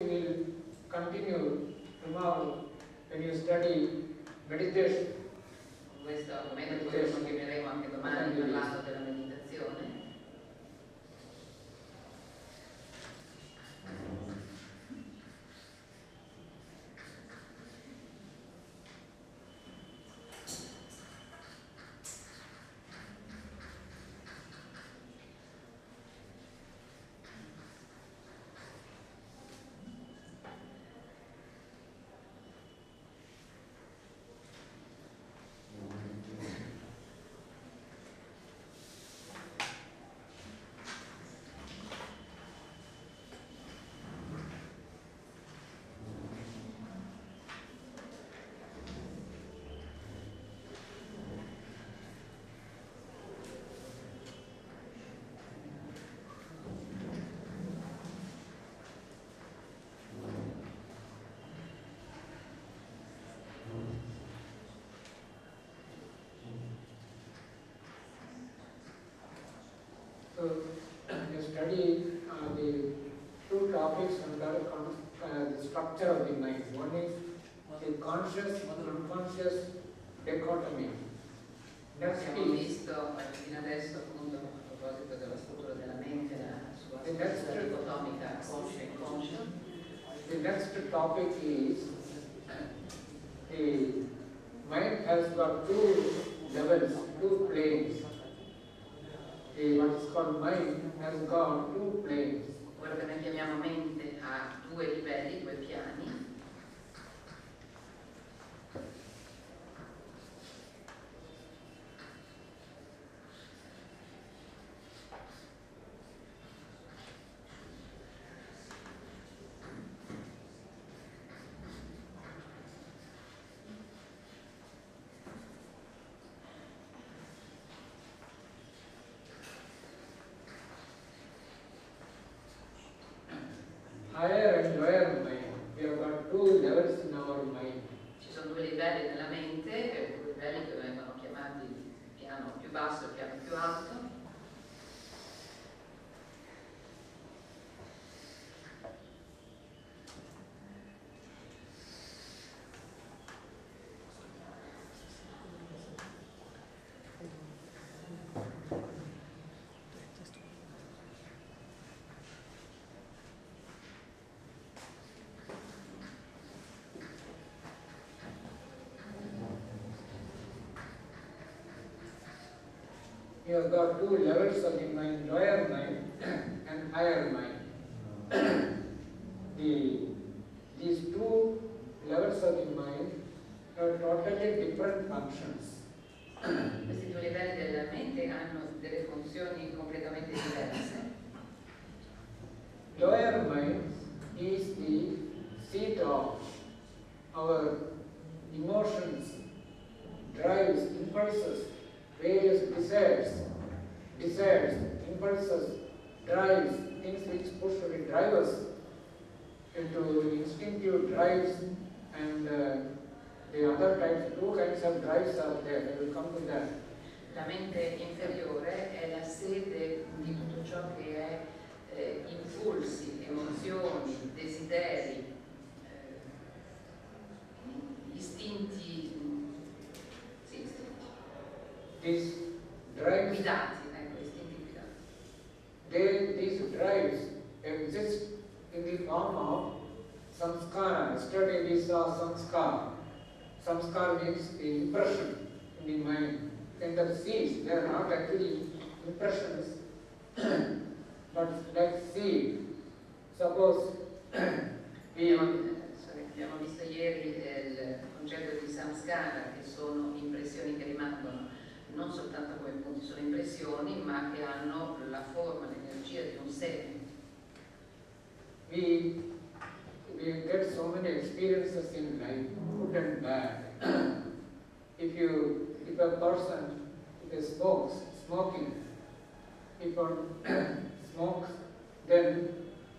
will continue tomorrow when you study meditation. Questo poi lo continueremo anche domani parlando della meditazione. So uh, you study uh, the two topics under uh, the structure of the mind. One is the conscious and unconscious dichotomy. Next is visto fino adesso appunto a proposito della struttura della mente, la sua The next- struttura dicotomica uh, conscia inconscia. the next topic is uh, the mind has got two levels, two planes. The what is called mind has got two planes. Quello che noi chiamiamo mente ha due livelli, due piani. Higher and mind. We have got two levels in our mind. Ci sono due livelli nella mente, eh, due livelli che vengono chiamati il piano più basso e il piano più alto. You have got two levels of the mind, lower mind and higher mind.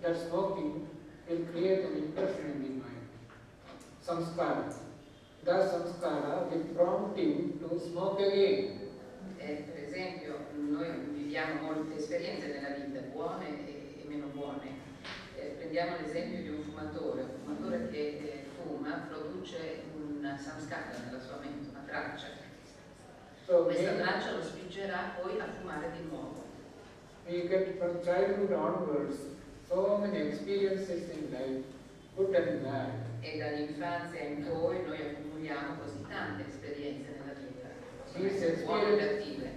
That smoking will create an impression in the mind. Samskara. The samskara will prompt him to smoke again. Eh, per esempio, noi viviamo molte esperienze nella vita, buone e, e meno buone. Eh, prendiamo l'esempio di un fumatore, un fumatore che eh, fuma produce un samskara nella sua mente, una traccia. So Questa we, traccia lo spingerà poi a fumare di nuovo. we get from childhood onwards so many experiences in life, good and bad. E dall'infanzia in poi noi accumuliamo così tante esperienze nella vita, sì, buone e sì. cattive.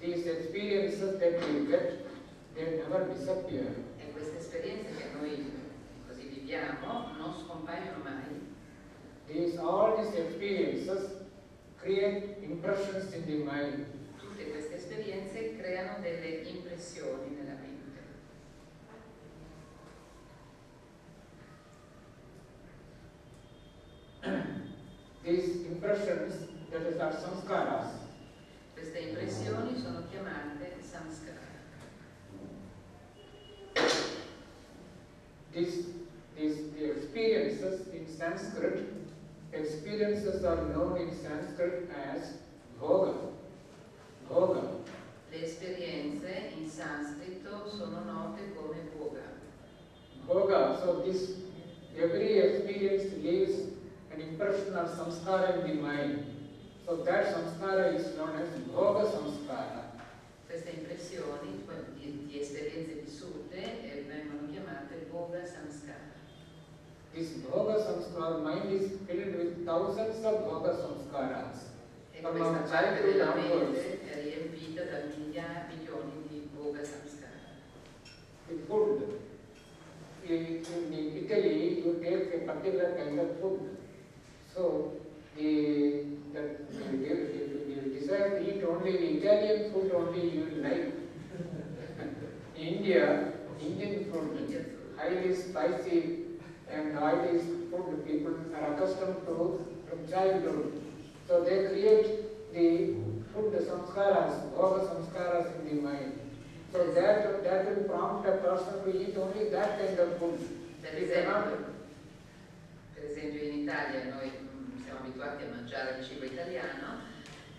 These experiences that we get, they never disappear. E queste esperienze che noi così viviamo non scompaiono mai. These, all these experiences create impressions in the mind. Tutte queste esperienze creano delle impressioni These impressions, that is, are samskaras. Queste impressioni sono chiamate samskara. These, these the experiences in Sanskrit, experiences are known in Sanskrit as bhoga. Bhoga. Le esperienze in sanscrito sono note come bhoga. Bhoga. So this every experience leaves an impression or samskara in the mind. So that samskara is known as bhoga samskara. Queste impressioni di, di esperienze vissute eh, vengono chiamate bhoga samskara. This bhoga samskara mind is filled with thousands of bhoga samskaras. E Ma questa parte della mente è riempita da migliaia, milioni di bhoga samskara. The food. In in Italy, you take a particular kind of food. So the, the, the, the desire to eat only the Italian food only you will like. India, Indian food, highly spicy and highly food people are accustomed to from childhood. So they create the food samskaras, bhoga samskaras in the mind. So that, that will prompt a person to eat only that kind of food. Per esempio, in Italia noi siamo abituati a mangiare il cibo italiano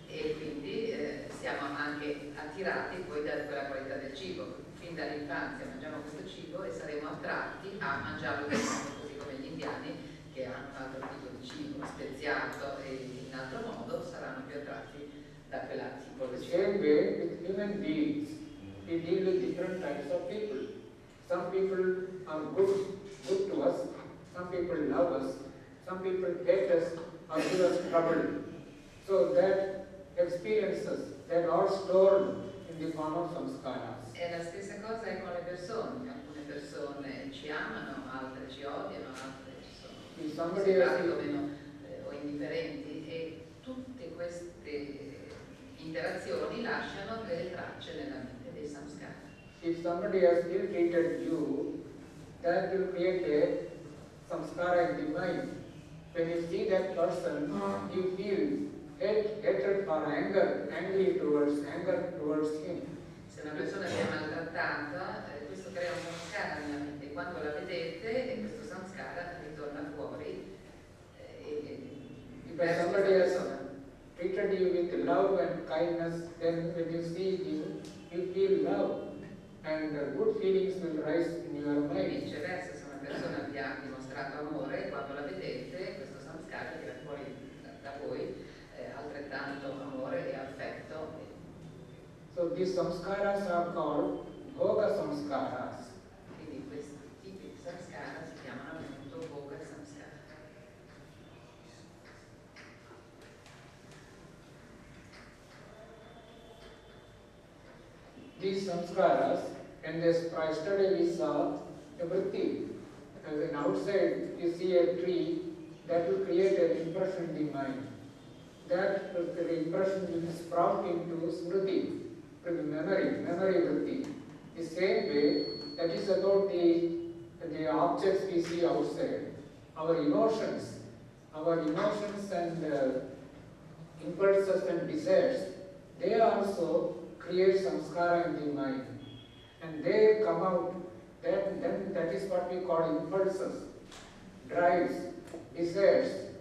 e quindi eh, siamo anche attirati poi da quella qualità del cibo. Fin dall'infanzia mangiamo questo cibo e saremo attratti a mangiarlo di nuovo, così come gli indiani che hanno un altro tipo di cibo speziato e in altro modo saranno più attratti da quel tipo di cibo. same way with human beings, we deal with different types of people. Some people are good, good to us, some people love us, some people hate us or give us trouble. So that experiences that are stored in the form of samskaras. E la stessa cosa è con le persone, alcune persone ci amano, altre ci odiano, altre ci sono simpatiche o meno eh, o indifferenti e tutte queste interazioni lasciano delle tracce nella mente dei samskara. if somebody has ill treated you, that will create a samskara in the mind. When you see that person, you feel hate, hatred or anger, angry towards, anger towards him. Se una persona viene maltrattata, eh, questo crea un samskara nella mente. Quando la vedete, e questo samskara ritorna fuori eh, If somebody has treated you with love and kindness, then when you see him, you feel love and good feelings will rise in your mind. viceversa, se una persona vi ha dimostrato amore, quando la vedete, questo samskara tira fuori voi eh, altrettanto amore e affetto. So these samskaras are called bhoga samskaras. Quindi questi tipi di samskara si chiamano appunto Bhoga samskara. These samskaras, and this yesterday we saw vritti. As an outside, you see a tree, that will create an impression in the mind. That the impression will sprout into smriti, to the memory, memory vritti. The same way, that is about the, the objects we see outside. Our emotions, our emotions and uh, impulses and desires, they also create samskara in the mind. And they come out, then, then that is what we call impulses, drives, desires.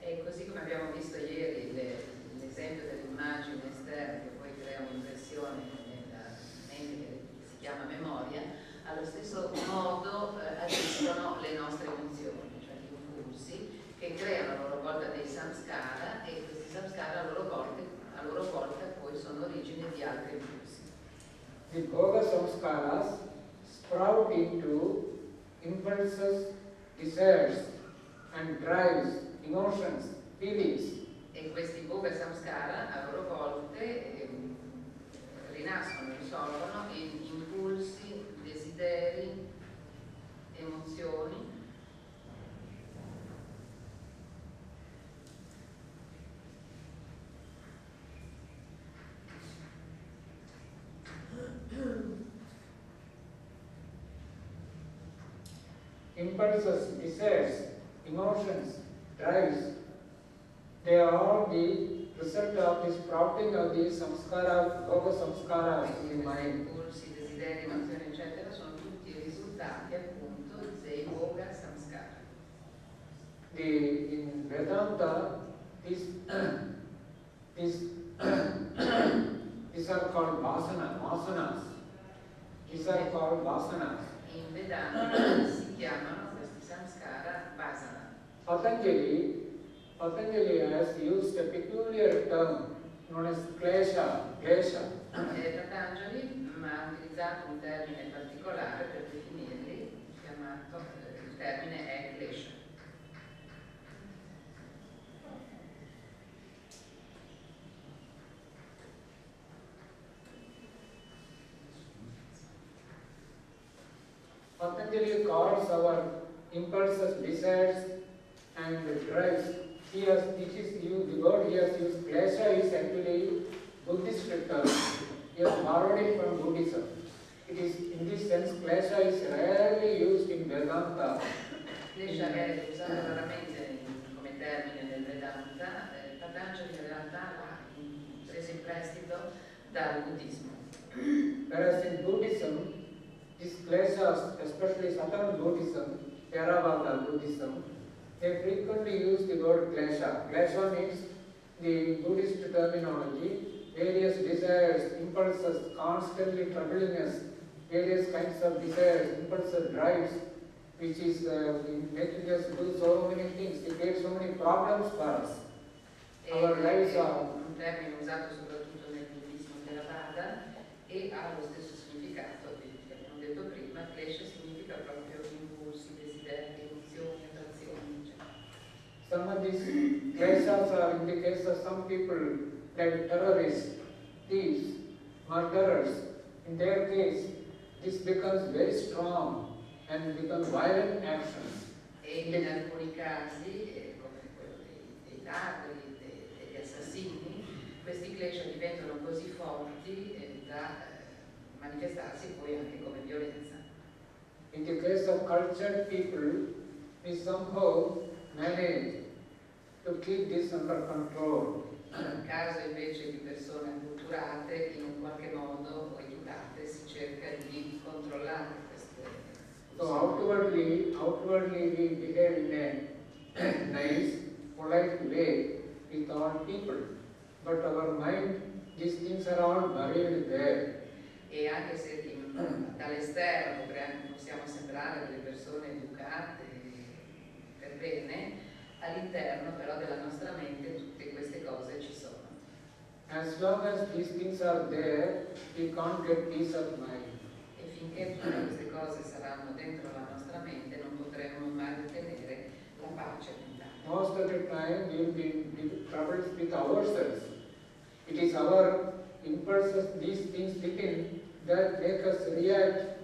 E così come abbiamo visto ieri le- l'esempio dell'immagine esterna che poi crea un'impressione nella mente che si chiama memoria, allo stesso modo eh, agiscono le nostre emozioni, cioè gli impulsi, che creano a loro volta dei samskara e questi samskara a loro volta, a loro volta poi sono origine di altri impulsi. The Bhoga samskaras sprout into impulses, desires, and drives, emotions, feelings. E questi Bhoga samskara a loro volte ehm, rinascono, risolvono in impulsi, desideri, emozioni impulses, desires, emotions, drives, they are all the result of this sprouting of the samskara, yoga samskara in the mind. desideri, emozioni, eccetera, sono tutti risultati appunto dei yoga samskara. The, in Vedanta, these, these, these are called vasana, vasanas. These are called vasanas. In Vedanta si chiamano questi samskara vasana. Patanjali, Patanjali has used a peculiar term known as klesha, klesha. E Patanjali ma ha utilizzato un termine particolare per definirli, chiamato, eh, il termine è klesha. Patanjali calls our impulses, desires, and drives. He has teaches you the word he has used. Klesha is actually Buddhist term. He has borrowed it from Buddhism. It is in this sense klesha is rarely used in Vedanta. Klesha è usato raramente come termine nel Vedanta, eh, Patanjali in realtà l'ha preso in prestito dal buddismo. Whereas in Buddhism, these kleshas, especially Southern Buddhism, Theravada Buddhism, they frequently use the word klesha. Klesha means the Buddhist terminology, various desires, impulses constantly troubling us, various kinds of desires, impulses, drives, which is uh, making us do so many things, it creates so many problems for us. Our lives are un termine usato soprattutto nel buddismo Theravada e ha lo stesso klesha significa proprio impulsi, desideri, emozioni, attrazioni, eccetera. Some of these kleshas are in the case of some people like terrorists, thieves, murderers. In their case, this becomes very strong and becomes violent actions. E in alcuni casi, eh, come quello dei, dei ladri, de- degli assassini, questi klesha diventano così forti eh, da eh, manifestarsi poi anche come violenza. In the case of cultured people, we somehow manage to keep this under control. Nel caso invece di persone acculturate, in un qualche modo o educate, si cerca di controllare queste So outwardly, outwardly we behave in a nice, polite way with all people. But our mind, these things are all buried there. E anche se dall'esterno possiamo sembrare delle persone educate per bene, all'interno però della nostra mente tutte queste cose ci sono. As long as these things are there, we can't get peace of mind. E finché tutte queste cose saranno dentro la nostra mente non potremo mai ottenere la pace mentale. Most of the time, we will be in troubles with ourselves. It is our impulses, these things within, that make us react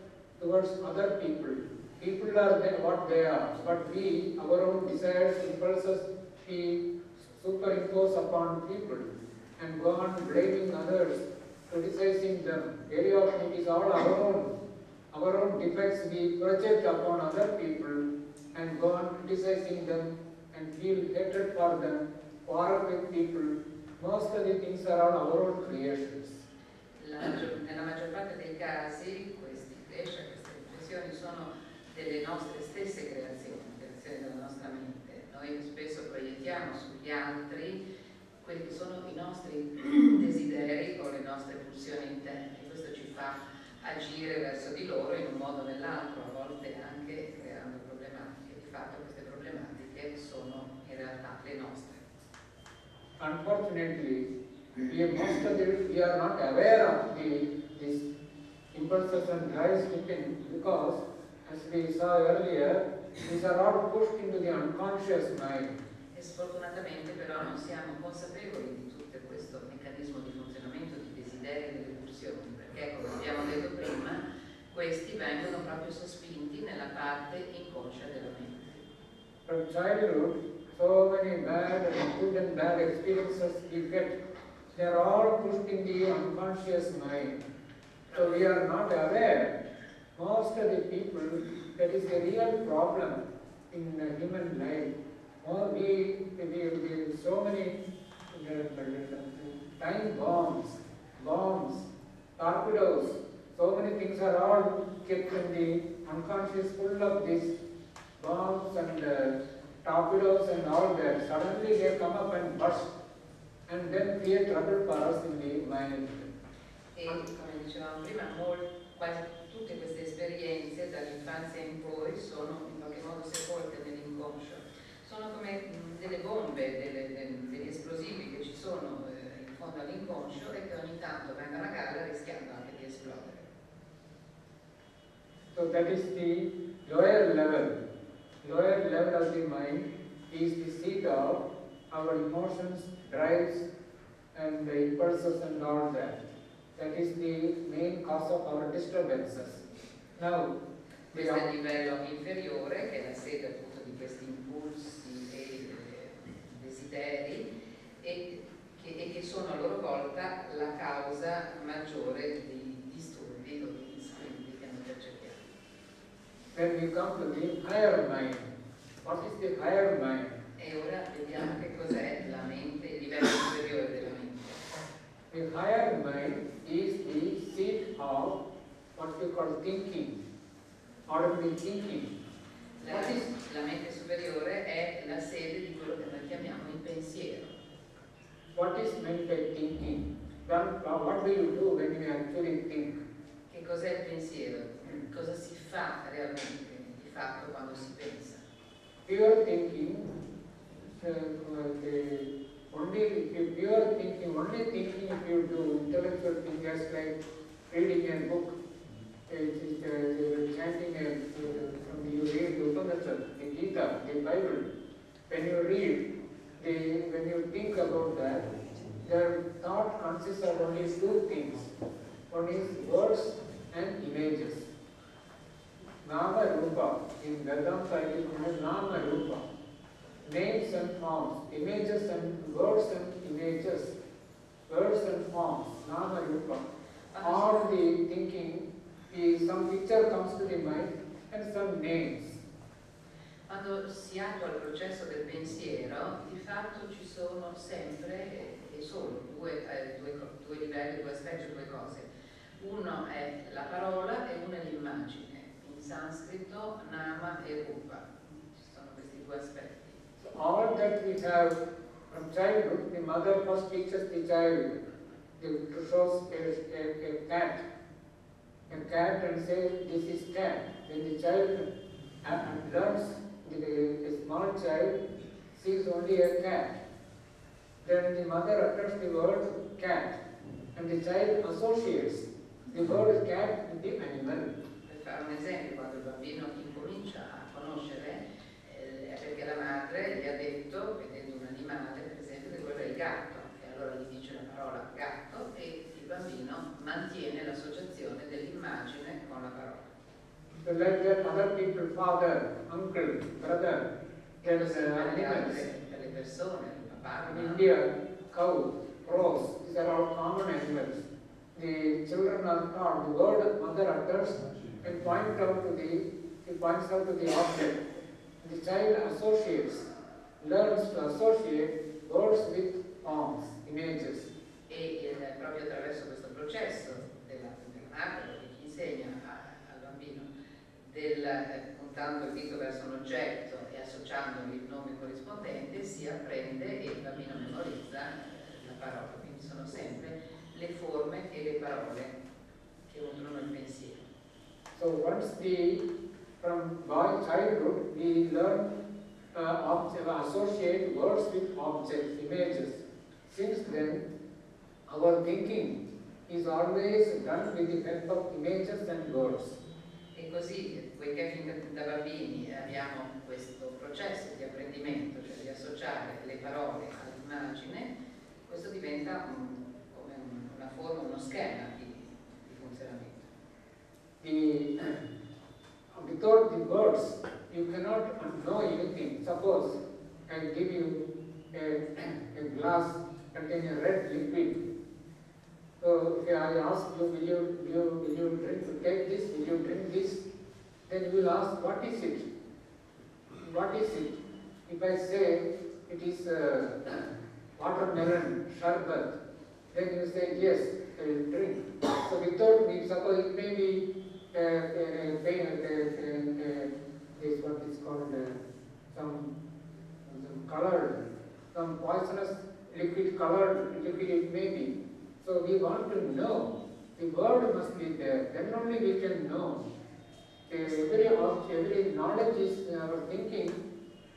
towards other people. People are what they are, but we, our own desires, impulses, we superimpose upon people and go on blaming others, criticizing them. Very often it is all our own, our own defects we project upon other people and go on criticizing them and feel hatred for them, quarrel with people. Most of the things are all our own creations. La nella maggior parte dei casi questi klesha, riflessioni sono delle nostre stesse creazioni, creazioni della nostra mente. Noi spesso proiettiamo sugli altri quelli che sono i nostri desideri o le nostre pulsioni interne. Questo ci fa agire verso di loro in un modo o nell'altro, a volte anche creando problematiche. Di fatto queste problematiche sono in realtà le nostre. Unfortunately, we most of the, we are not aware of the this impulses and drives within because as we saw earlier, these are all pushed into the unconscious mind. E sfortunatamente però non siamo consapevoli di tutto questo meccanismo di funzionamento di desideri e delle pulsioni, perché come abbiamo detto prima, questi vengono proprio sospinti nella parte inconscia della mente. From childhood, so many bad and good and bad experiences we get, they are all pushed in the unconscious mind. So we are not aware. Most of the people, that is a real problem in human life. More we, we, we so many time bombs, bombs, torpedoes, so many things are all kept in the unconscious full of these bombs and uh, torpedoes and all that. Suddenly they come up and burst and then create trouble for us in the mind. Dicevamo prima, quasi tutte queste esperienze dall'infanzia in poi sono in qualche modo sepolte nell'inconscio. Sono come delle bombe, delle- de- degli esplosivi che ci sono eh, in fondo all'inconscio e che ogni tanto vengono a galla rischiando anche di esplodere. So that is the lower level. Lower level of the mind is the seat of our emotions, drives, and the impulses and all that. That is the main cause of our disturbances. Now, Questo è il livello inferiore, che è la sede appunto di questi impulsi e eh, desideri e che, e che sono a loro volta la causa maggiore di disturbi o di disturbi che noi percepiamo. when we come to the higher mind, what is the higher mind? E ora vediamo che cos'è la mente, il livello superiore della mente. The higher mind is the seat of what we call thinking, ordinary thinking. La, la mente superiore è la sede di quello che noi chiamiamo il pensiero. What is meant by thinking? Well, uh, what do you do when you actually think? Che cos'è il pensiero? Cosa si fa realmente di fatto quando si pensa? Pure thinking, uh, uh, the only if you pure thinking, only thinking if you do intellectual thing, just like reading a book, it is uh, uh, chanting a, uh, you read the Upanishad, the Gita, the Bible. When you read, the, when you think about that, their thought consists of only two things. One is words and images. Nama Rupa, in Vedanta it is Nama Rupa. Names and forms, images and words and images, words and forms, Nama Rupa. All the thinking is some picture comes to the mind and some names. Quando si attua il processo del pensiero, di fatto ci sono sempre e solo due, eh, due due livelli, due aspetti, due cose. Uno è la parola e uno è l'immagine. In sanscrito nama e rupa. Ci sono questi due aspetti. All that we have from childhood, the mother first teaches the child, the shows a, a, a cat, a cat and says this is cat. When the child learns, the, the small child sees only a cat. Then the mother utters the word cat and the child associates the word cat with the animal. Per fare un esempio, quando il bambino incomincia a conoscere, eh, perché la madre gli ha detto, vedendo un animale, per esempio, che quello è il gatto, e allora gli dice la parola gatto e il bambino mantiene l'associazione dell'immagine con la parola. So like that other people, father, uncle, brother, is Per uh, animals. per le persone, il papà, In India, cow, crows, these are all common animals. The children are taught, the word mother utters and point out to the, he points out to the object. The child associates, learns to associate words with forms, images. e eh, proprio attraverso questo processo della, della madre che insegna a- al bambino del, eh, puntando il dito verso un oggetto e associandogli il nome corrispondente si apprende e il bambino memorizza eh, la parola quindi sono sempre le forme e le parole che nutrono il pensiero. So once the from childhood we learn uh, object, associate words with objects, images. Since then, our thinking is always done with the help of images and words. E così, poiché fin da- bambini abbiamo questo processo di apprendimento, cioè di associare le parole all'immagine, questo diventa un- come un- una forma, uno schema di, di funzionamento. The, without the words, you cannot know anything. Suppose I give you a, a glass containing red liquid. So if I ask you, will you, will you, will you drink, take this, will you drink this? Then you will ask, what is it? What is it? If I say it is uh, watermelon sherbet, then you say, yes, I will drink. So without me, suppose it may be uh, uh, uh, uh, uh, this what is called some, some colored, some poisonous liquid colored liquid it may be. So we want to know. The word must be there. Then only we can know. Every every knowledge is our thinking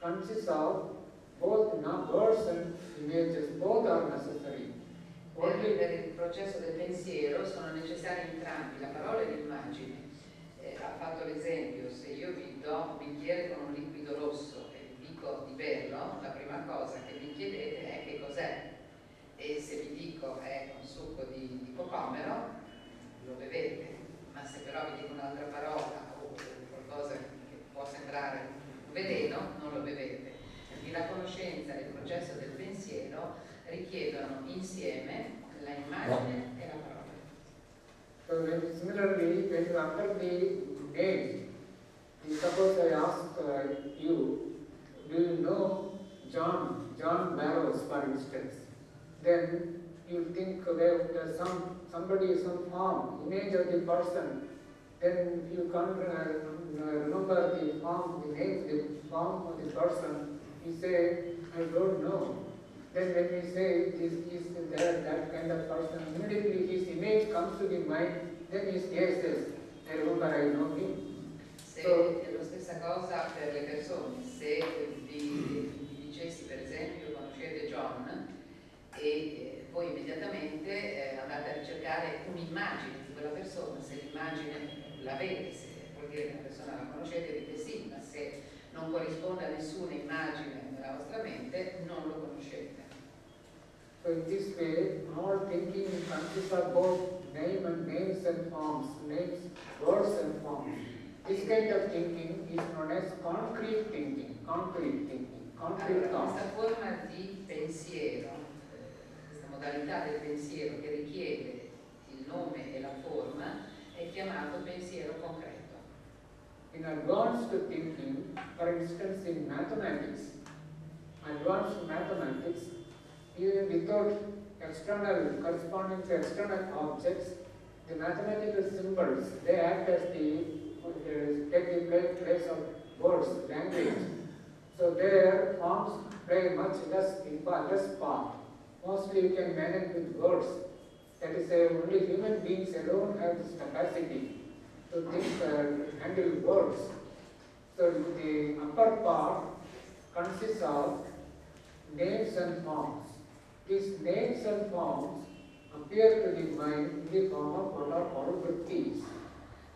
consists of both words and images. Both are necessary. Only per il processo del pensiero sono necessari entrambi, la parola e l'immagine. Ha fatto l'esempio, se io vi do un bicchiere con un liquido rosso e vi dico di berlo, la prima cosa che mi chiedete è che cos'è. E se vi dico è un succo di, di cocomero, lo bevete. Ma se però vi dico un'altra parola o qualcosa che può sembrare un veleno, non lo bevete. Quindi la conoscenza e il processo del pensiero richiedono insieme la immagine e la parola. So when, similarly, when you utter the name, suppose I ask uh, you, do you know John, John Barrows, for instance? Then you think there there's some somebody, some form, image of the person. Then you can't uh, remember the form, the name, the form of the person. You say, I don't know. Then when we say this is there, that kind of person, immediately his image comes to the mind, then he yes, yes, I know him. Se è la stessa cosa per le persone, se vi, vi dicessi per esempio conoscete John e eh, voi immediatamente eh, andate a ricercare un'immagine di quella persona, se l'immagine l'avete, se vuol dire che la persona la conoscete, dite sì, ma se non corrisponde a nessuna immagine nella vostra mente, non lo conoscete. So in this way, all thinking consists of both name and names and forms, names, words and forms. This kind of thinking is known as concrete thinking, concrete thinking, concrete Allora, thought. questa forma di pensiero, eh, questa modalità del pensiero che richiede il nome e la forma, è chiamato pensiero concreto. In advanced thinking, for instance in mathematics, advanced mathematics, even without external, corresponding to external objects, the mathematical symbols, they act as the, uh, take the pla- place of words, language. So their forms play much less, less part. Mostly you can manage with words. That is, uh, only human beings alone have this capacity to think, uh, handle words. So the upper part consists of names and forms. These names and forms appear to the mind in the form of what are called vrittis.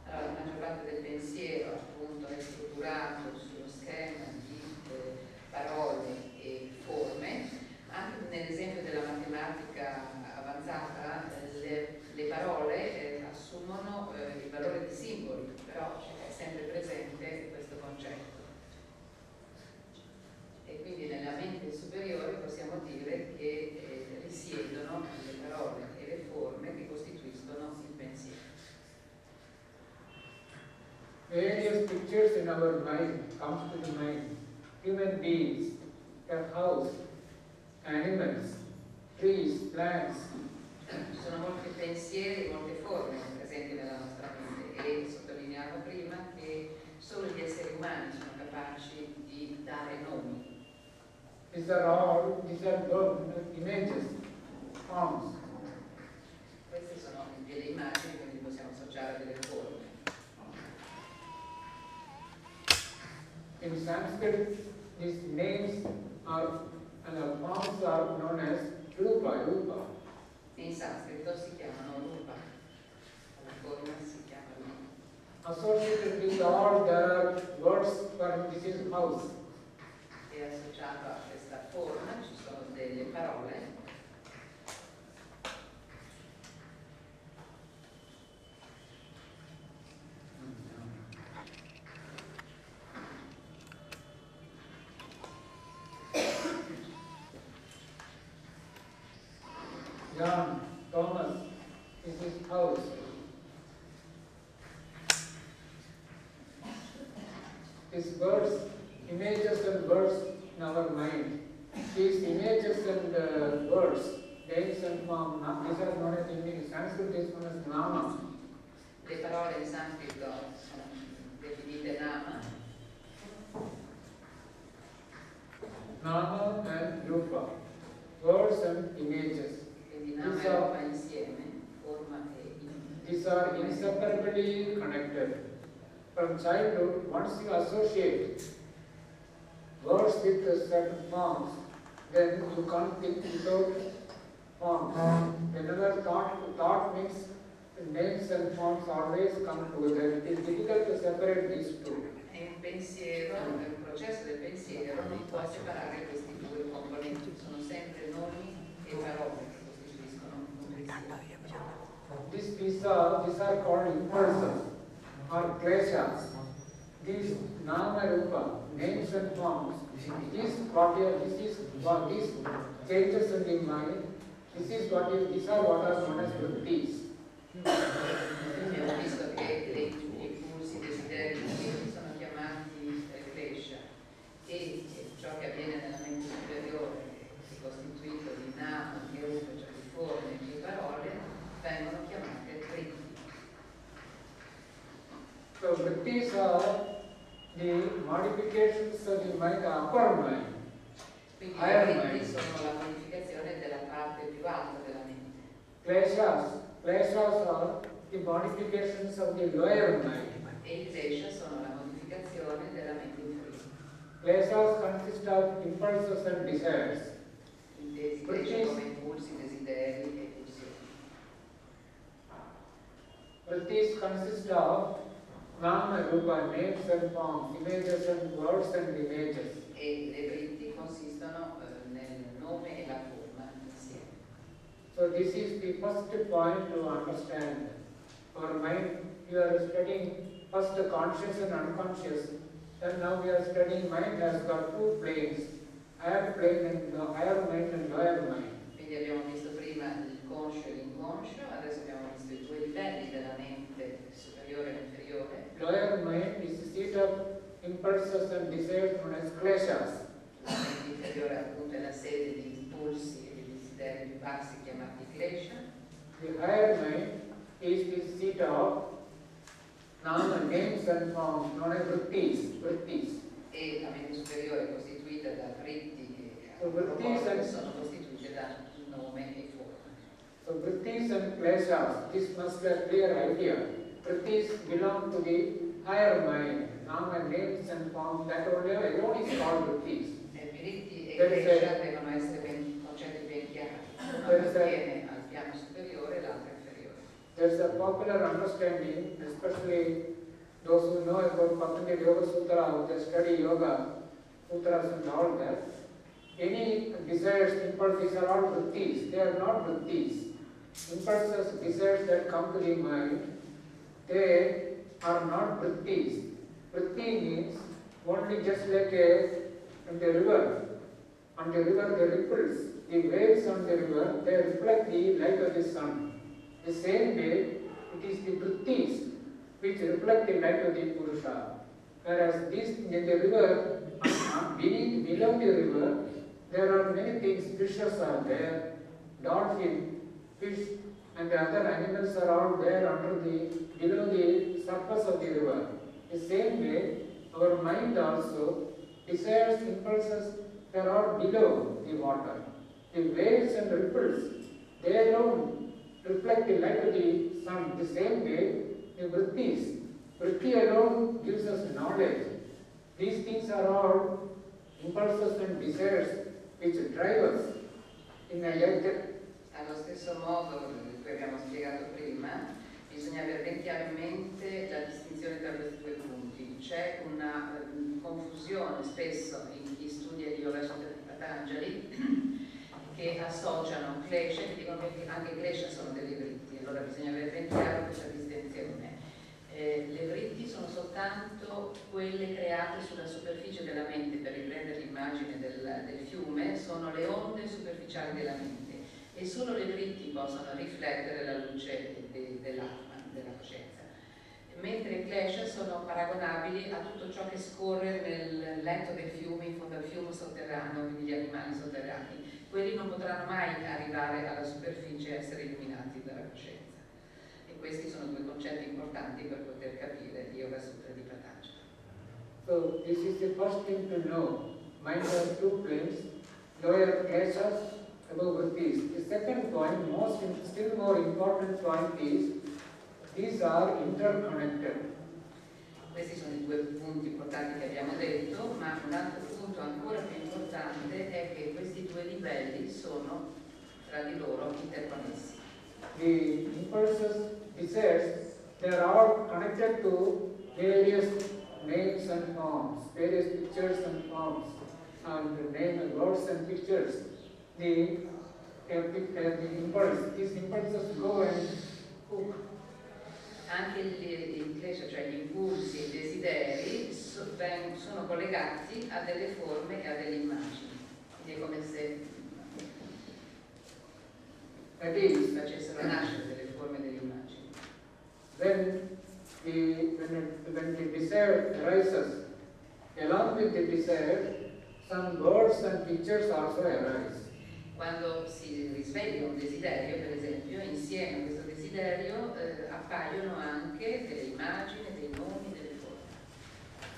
Allora, la maggior parte del pensiero appunto è strutturato sullo schema di eh, parole e forme. Anche nell'esempio della matematica avanzata, le, le parole eh, assumono eh, il valore di simboli, però è sempre presente questo concetto. E quindi nella mente superiore possiamo dire che eh, risiedono le parole e le forme che costituiscono il pensiero. Various pictures in our mind come to the mind. Human beings, a house, animals, trees, plants. Sono molti pensieri e molte forme presenti nella nostra mente e sottolineavo prima che solo gli esseri umani sono capaci di dare nomi. These are all, these are both images, forms. Questi sono delle immagini, quindi possiamo associare delle forme. In Sanskrit, these names are and the forms are known as rupa, rupa. In sanscrito si chiamano rupa, la forma si chiama rupa. Associated with all, there are words for this is house. Associato a questa forma ci sono delle parole John, Thomas, this is house. These words, images and words Words and images. quindi nama e Esatto. rupa insieme, forma e immagine. These are inseparably connected. From childhood, once you associate words with certain forms, then you can't think without forms. Whenever thought, thought means names and forms always come together. It is difficult to separate these two. Pensiero, un processo del pensiero, non può separare questi due componenti, sono These, these, are, these are called impulses or kleshas. These nama rupa, names and forms, this what you, this is what these changes in the mind, this is what you, these are what are known as vrittis. Abbiamo sono chiamati eh, klesha e eh, ciò che avviene nella mente costituito di rupa, cioè di forme di parole, vengono chiamate vritti. So vrittis are the modifications of the mind, upper mind. Quindi i vritti mind. sono la modificazione della parte più alta della mente. Kleshas, kleshas are the modifications of the lower mind. E i klesha sono la modificazione della mente inferiore. Kleshas consist of impulses and desires. Klesha come impulsi, desideri e pulsioni. Vrittis consist of nama, rupa, names and forms, images and words and images. E le vritti consistono eh, nel nome e la forma insieme. So this is the first point to understand. Our mind, we are studying first the conscious and unconscious. and now we are studying mind has got two planes, higher plane and the higher mind and lower mind. Quindi abbiamo visto prima il conscio e l'inconscio, adesso abbiamo visto i due livelli della mente superiore e inferiore. Lower mind is the seat of impulses and desires known as kleshas. La mente inferiore appunto è la sede di impulsi e di desideri più bassi chiamati klesha. The higher mind is the seat of nama, names and forms known as vrittis, e la mente superiore è costituita da e proporre and- sono costituite da nome e forma. So vrittis and kleshas, this must be a clear idea. Vrittis belong to the higher mind, nama, names and forms, that only alone is called vrittis. E vritti e klesha a- devono essere ben, concetti ben chiari. Uno appartiene al piano superiore e l'altro inferiore. There's a popular understanding, especially those who know about Patanjali Yoga Sutra, who study yoga, sutras and all that. Any desires, impulses, are all vrittis. They are not vrittis. Impulses, desires that come to the mind, they are not vrittis. Vritti means only just like a, in the river. On the river, the ripples, the waves on the river, they reflect the light of the sun. The same way, it is the vrittis which reflect the light of the Purusha. Whereas this, in the river, beneath, below the river, there are many things, fishes are there, dolphin, fish, and the other animals are all there under the, below the surface of the river. The same way, our mind also, desires, impulses, they are below the water. The waves and ripples, they alone reflect the light of the sun. The same way, the vrittis. Vritti alone gives us knowledge. These things are all impulses and desires which drive us in a light. Allo stesso modo, cui abbiamo spiegato prima, bisogna avere ben chiaro in mente la distinzione tra questi due punti. C'è una eh, confusione spesso in chi studia il di Patanjali che associano klesha, che dicono che anche klesha sono delle vritti, allora bisogna avere ben chiaro questa distinzione. Eh, le vritti sono soltanto quelle create sulla superficie della mente, per riprendere l'immagine del, del fiume, sono le onde superficiali della mente e solo le vritti possono riflettere la luce de, dell'atma, della coscienza. Mentre i clash sono paragonabili a tutto ciò che scorre nel letto del fiume, in fondo al fiume sotterraneo, quindi gli animali sotterranei. Quelli non potranno mai arrivare alla superficie e essere illuminati dalla coscienza. Questi sono due concetti importanti per poter capire il Yoga Sutra di Patanjali. So this is the first thing to know. Mind has two planes, lower kleshas above peace. The second point, most still more important point is these are interconnected. Questi sono i due punti importanti che abbiamo detto, ma un altro punto ancora più importante è che questi due livelli sono tra di loro interconnessi. The impulses, desires, they are all connected to various names and forms, various pictures and forms, and name words and pictures. The, the impulse, these impulses go and hook anche il crescere, cioè gli impulsi i desideri, sono collegati a delle forme e a delle immagini. Quindi è come se facessero nascere delle forme e delle immagini. When the, when, it, when the desire arises, along with the desire, some words and pictures also arise. Quando si risveglia un desiderio, per esempio, insieme a questo desiderio eh, appaiono anche delle immagini, dei nomi, delle forme.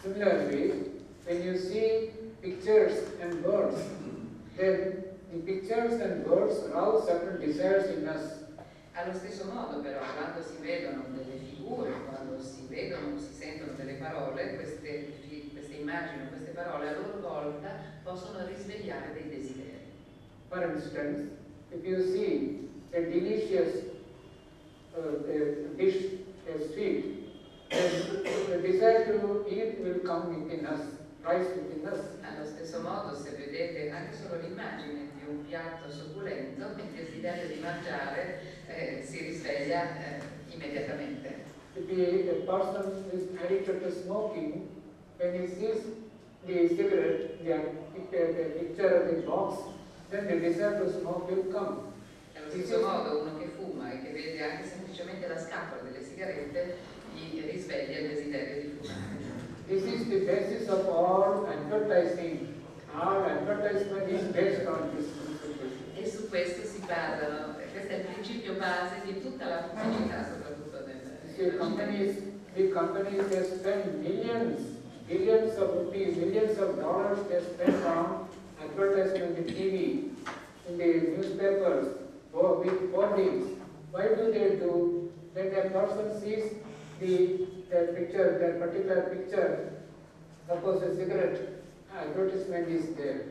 Similarly, when you see pictures and words, then the pictures and words rouse certain desires in us. Allo stesso modo però, quando si vedono delle figure, quando si vedono, si sentono delle parole, queste, queste immagini, queste parole a loro volta possono risvegliare dei desideri. For instance, if you see a delicious uh, a dish, a sweet, then the desire to eat will come within us, rise within us. Allo stesso modo, se vedete anche solo l'immagine di un piatto succulento, il desiderio di mangiare eh, si risveglia eh, immediatamente. If a person is addicted to smoking, when he sees the cigarette, the, the picture of the box, then the desire to smoke will come. Allo stesso modo, uno che fuma e che vede anche semplicemente la scatola delle sigarette gli risveglia il desiderio di fumare. This is the basis of all advertising. All advertisement is based on this principle. E su questo si basano, questo è il principio base di tutta la pubblicità, soprattutto nel, companies, the companies they spend millions, billions of rupees, millions of dollars they spend on advertisement in TV, in the newspapers, or with hoardings. Why do they do? When a person sees the, their picture, their particular picture, suppose a cigarette advertisement is there.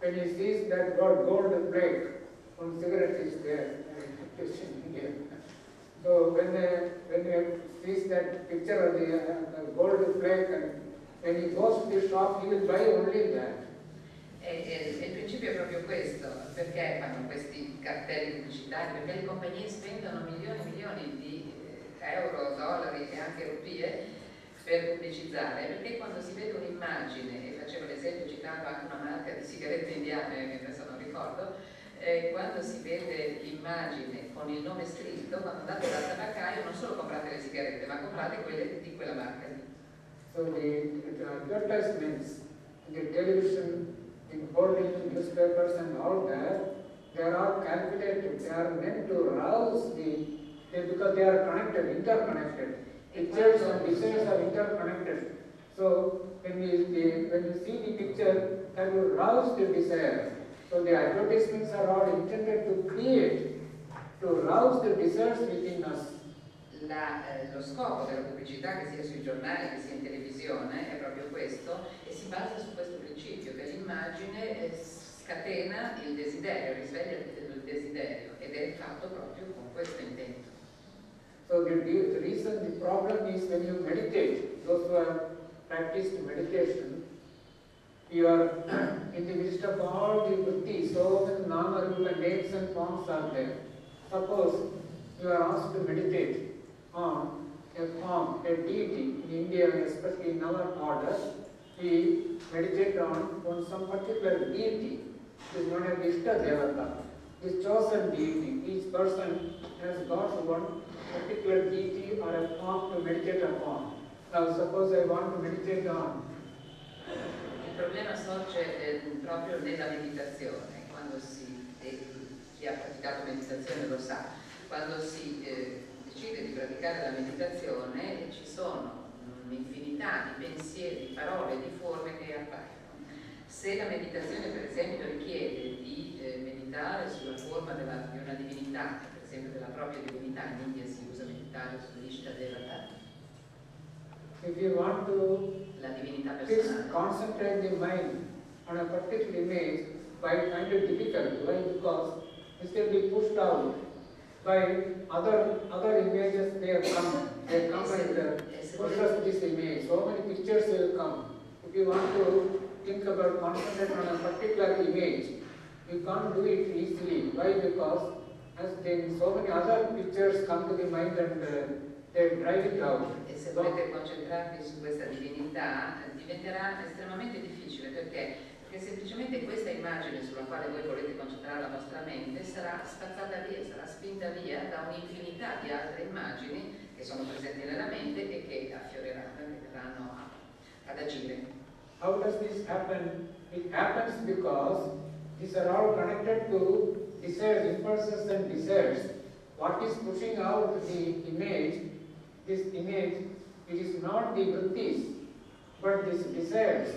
When he sees that word gold flake, one cigarette is there, here. So when they, when he sees that picture of the, uh, the gold flake and when he goes to the shop, he will buy only that. E, e, il principio è proprio questo, perché fanno questi cartelli pubblicitari? Perché le compagnie spendono milioni e milioni di eh, euro, dollari e anche rupie per pubblicizzare, perché quando si vede un'immagine, e facevo l'esempio citando anche una marca di sigarette indiane, che adesso non ricordo, eh, quando si vede l'immagine con il nome scritto, quando andate dal tabaccaio non solo comprate le sigarette, ma comprate quelle di quella marca. So the, the advertisements, the television in holding newspapers and all that, they are all calculated. They are meant to rouse the, they, because they are connected, interconnected. Pictures and desires are interconnected. So when you, when you see the picture, that will rouse the desire. So the advertisements are all intended to create to rouse the desires within us. La, eh, lo scopo della pubblicità, che sia sui giornali che sia in televisione, è proprio questo e si basa su questo principio che l'immagine eh, scatena il desiderio, risveglia il desiderio ed è fatto proprio con questo intento. So the, reason, the problem is when you meditate, those who have practiced meditation, you are in the midst of all the vritti, so many nama, rupa, names and forms are there. Suppose you are asked to meditate on a form, a deity, in India, especially in our order, we meditate on, on some particular deity, it is known as Ishta Devata, this chosen deity. Each person has got one particular deity or a form to meditate upon. Now suppose I want to meditate on Il problema sorge eh, proprio nella meditazione, quando si, e chi ha praticato meditazione lo sa, quando si eh, decide di praticare la meditazione ci sono un'infinità di pensieri, di parole, di forme che appaiono. Se la meditazione per esempio richiede di eh, meditare sulla forma della, di una divinità, esempio della propria divinità, in India si usa meditare sull'Ishta Devata, If you want to la divinità personale. concentrate the mind on a particular image, by find it difficult. Why? Because this can be pushed out by other other images. They have come. They have come and uh, push us this image. So many pictures will come. If you want to think about concentrate on a particular image, you can't do it easily. Why? Because as then so many other pictures come to the mind and uh, they drive it out. E se volete concentrarvi su questa divinità diventerà estremamente difficile perché? Perché semplicemente questa immagine sulla quale voi volete concentrare la vostra mente sarà spazzata via, sarà spinta via da un'infinità di altre immagini che sono presenti nella mente e che affioreranno e verranno ad agire. How does this happen? It happens because these are all connected to desires, impulses and desires. What is pushing out the image, this image, it is not the vrittis, but these desires.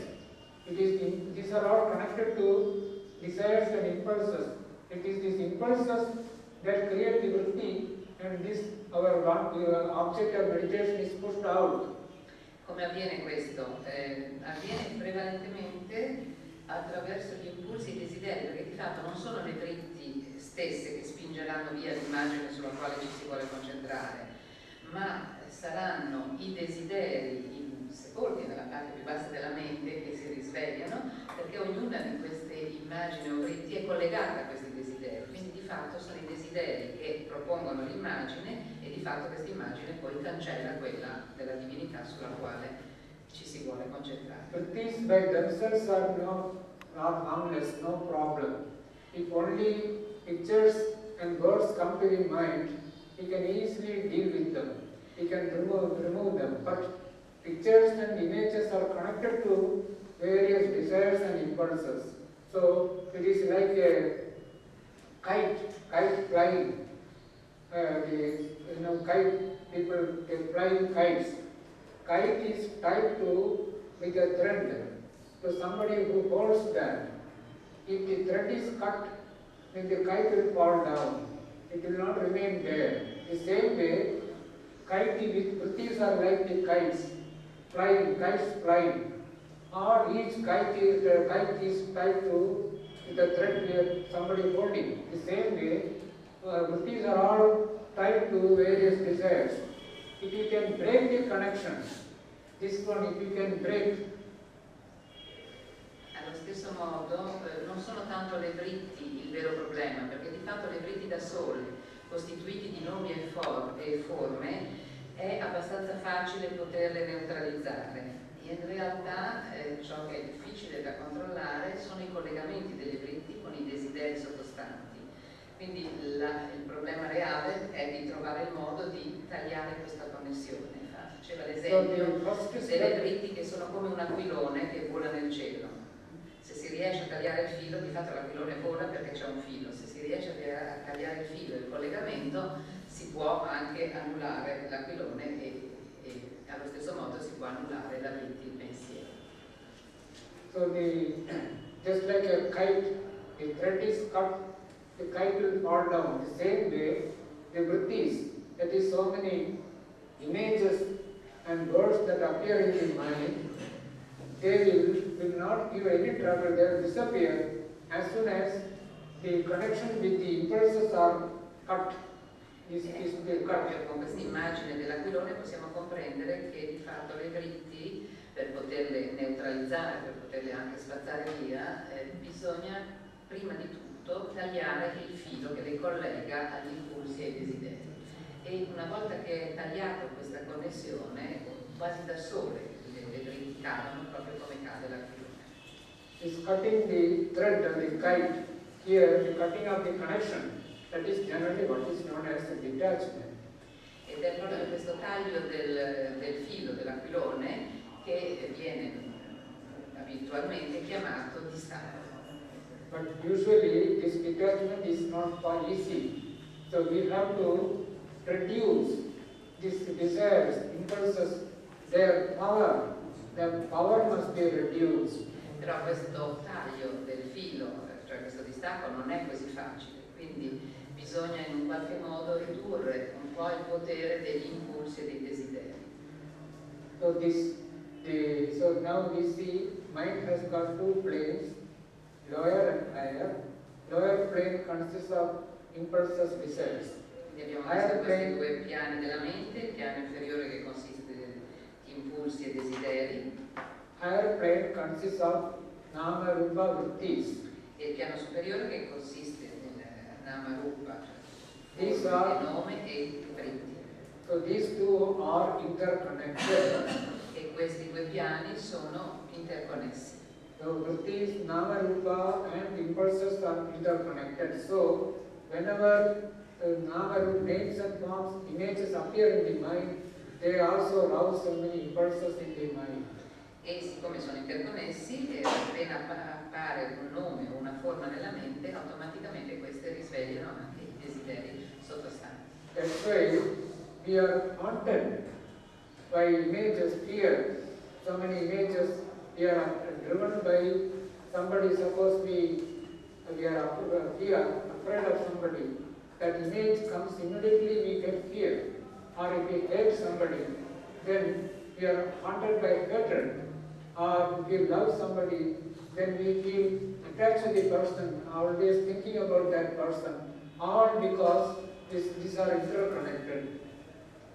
It is in, these are all connected to desires and impulses. It is these impulses that create the vritti and this our, our object of meditation is pushed out. Come avviene questo? Eh, avviene prevalentemente attraverso gli impulsi e i desideri, perché di fatto non sono le dritti stesse che spingeranno via l'immagine sulla quale ci si vuole concentrare, ma saranno i desideri sepolti nella parte più bassa della mente che si risvegliano, perché ognuna di queste immagini o dritti è collegata a questi desideri, quindi di fatto sono i desideri che propongono l'immagine e di fatto questa immagine poi cancella quella della divinità sulla quale ci si vuole concentrare. Vrittis by themselves are no, not harmless, no problem. If only pictures and words come to the mind, he can easily deal with them. He can remove, remove them. But pictures and images are connected to various desires and impulses. So it is like a kite, kite flying. Uh, the, you know, kite, people, they fly kites. Kite is tied to with a thread. So somebody who holds that, if the thread is cut, then the kite will fall down. It will not remain there. The same way, kite with vrittis are like the kites, flying, kites flying. Or each kite is, the kite is tied to a thread where somebody holding. The same way, uh, are all tied to various desires. If you can break the connection, this one if you can break, Allo stesso modo eh, non sono tanto le vritti il vero problema, perché di fatto le vritti da sole, costituiti di nomi e, for- e forme, è abbastanza facile poterle neutralizzare. In realtà eh, ciò che è difficile da controllare sono i collegamenti delle vritti con i desideri sottostanti. Quindi la- il problema reale è di trovare il modo di tagliare questa connessione. Fa- Faceva l'esempio delle dritti che sono come un aquilone che vola nel cielo. Se si riesce a tagliare il filo, di fatto l'aquilone vola perché c'è un filo. Se si riesce a tagliare il filo, il collegamento, si può anche annullare l'aquilone e, e allo stesso modo si può annullare la dritti, il pensiero. so the just like a kite, the thread is cut, the kite will fall down. The same way, the vrittis, that is so many images and words that appear in the mind, they will, will not give any trouble, they will disappear as soon as the connection with the impulses are cut, is, is cut. Con questa immagine dell'aquilone possiamo comprendere che di fatto le dritti, per poterle neutralizzare, per poterle anche spazzare via, eh, bisogna prima di tutto tagliare il filo che le collega agli impulsi e ai desideri. E una volta che è tagliata questa connessione, quasi da sole le, dritti cadono proprio come cade l'aquilone. Is cutting the thread of the kite, here the cutting of the connection, that is generally what is known as the detachment. Ed è proprio questo taglio del, del filo dell'aquilone che viene eh, abitualmente chiamato distacco. But usually this detachment is not quite easy. So we have to reduce these desires, impulses, their power. The power must be reduced. Però questo taglio del filo, cioè questo distacco, non è così facile, quindi bisogna in un qualche modo ridurre un po' il potere degli impulsi e dei desideri. So this, the, so now we see mind has got two planes, lower and higher. Lower plane consists of impulses, desires. Quindi abbiamo visto questi due piani della mente, il piano inferiore che consiste di impulsi e desideri Higher plane consists of nama, rupa, vrittis. e il piano superiore che consiste nel nama rupa, cioè e nome e vritti. So these two are interconnected. E questi due piani sono interconnessi. So vrittis, nama, rupa and impulses are interconnected. So whenever uh, nama, rupa, names and forms, images appear in the mind, they also rouse so many impulses in the mind. E siccome sono interconnessi, eh, appena appa- appare un nome o una forma nella mente, automaticamente queste risvegliano anche i desideri sottostanti. That's why we are haunted by images here. So many images we are driven by somebody. Suppose we we are are afraid of somebody. That image comes immediately. We get fear. Or if we hate somebody, then we are haunted by hatred. Or if we love somebody, then we feel attached to the person, always thinking about that person. All because this, these are interconnected.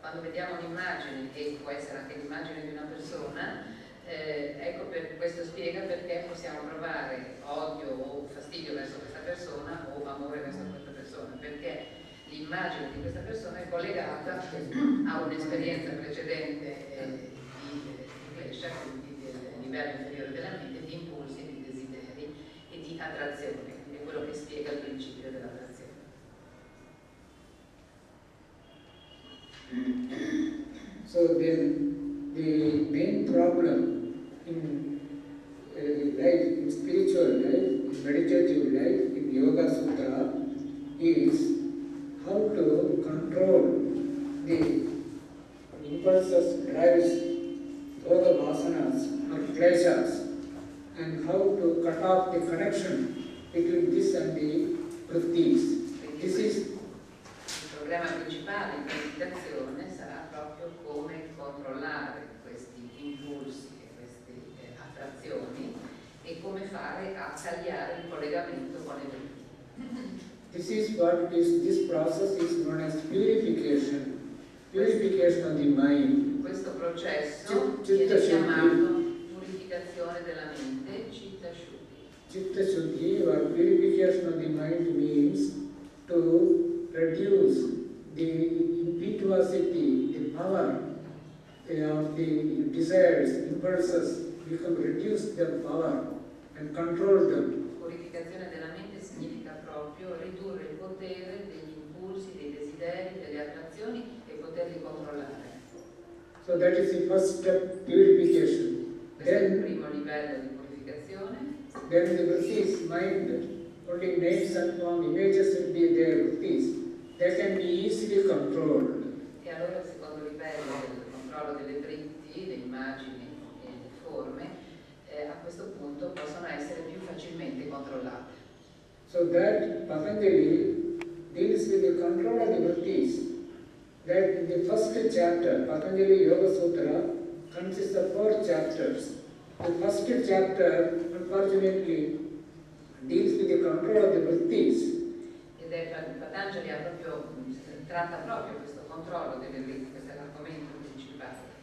Quando vediamo un'immagine, che può essere anche l'immagine di una persona, eh, ecco per, questo spiega perché possiamo provare odio o fastidio verso questa persona o amore verso questa persona, perché l'immagine di questa persona è collegata a un'esperienza precedente eh, di, klesha, quindi del livello inferiore della mente, di impulsi, di desideri e di attrazione, quindi è quello che spiega il principio dell'attrazione. So then, the main problem in uh, life, in spiritual life, in meditative life, in Yoga Sutra, is how to control the impulses, drives, yoga vasanas or kleshas, and how to cut off the connection between this and the vrittis. This is Il problema principale in meditazione sarà proprio come controllare questi impulsi attrazioni e come fare a tagliare il collegamento con le virtù. This is what is, this process is known as purification, purification of the mind. Questo processo citta viene chiamato purificazione della mente, citta shuddhi. Chitta Shuddhi or purification of the mind means to reduce the impetuosity, the power eh, of the desires, impulses, become reduce their power and control them. Purificazione della mente significa proprio ridurre il potere degli impulsi, dei desideri, delle attrazioni e poterli controllare. So that is the first step, purification. Questo è il Then primo livello di purificazione. Then the vrittis, mind, only names and form, images will be there, vrittis. They can be easily controlled. E allora il secondo livello del controllo delle dritti, le immagini forme, eh, a questo punto possono essere più facilmente controllate. So that Patanjali deals with the control of the vrittis. That in the first chapter, Patanjali Yoga Sutra consists of four chapters. The first chapter, unfortunately, deals with the control of the vrittis. Ed è Patanjali ha proprio, tratta proprio questo controllo delle vritti, questo è l'argomento principale.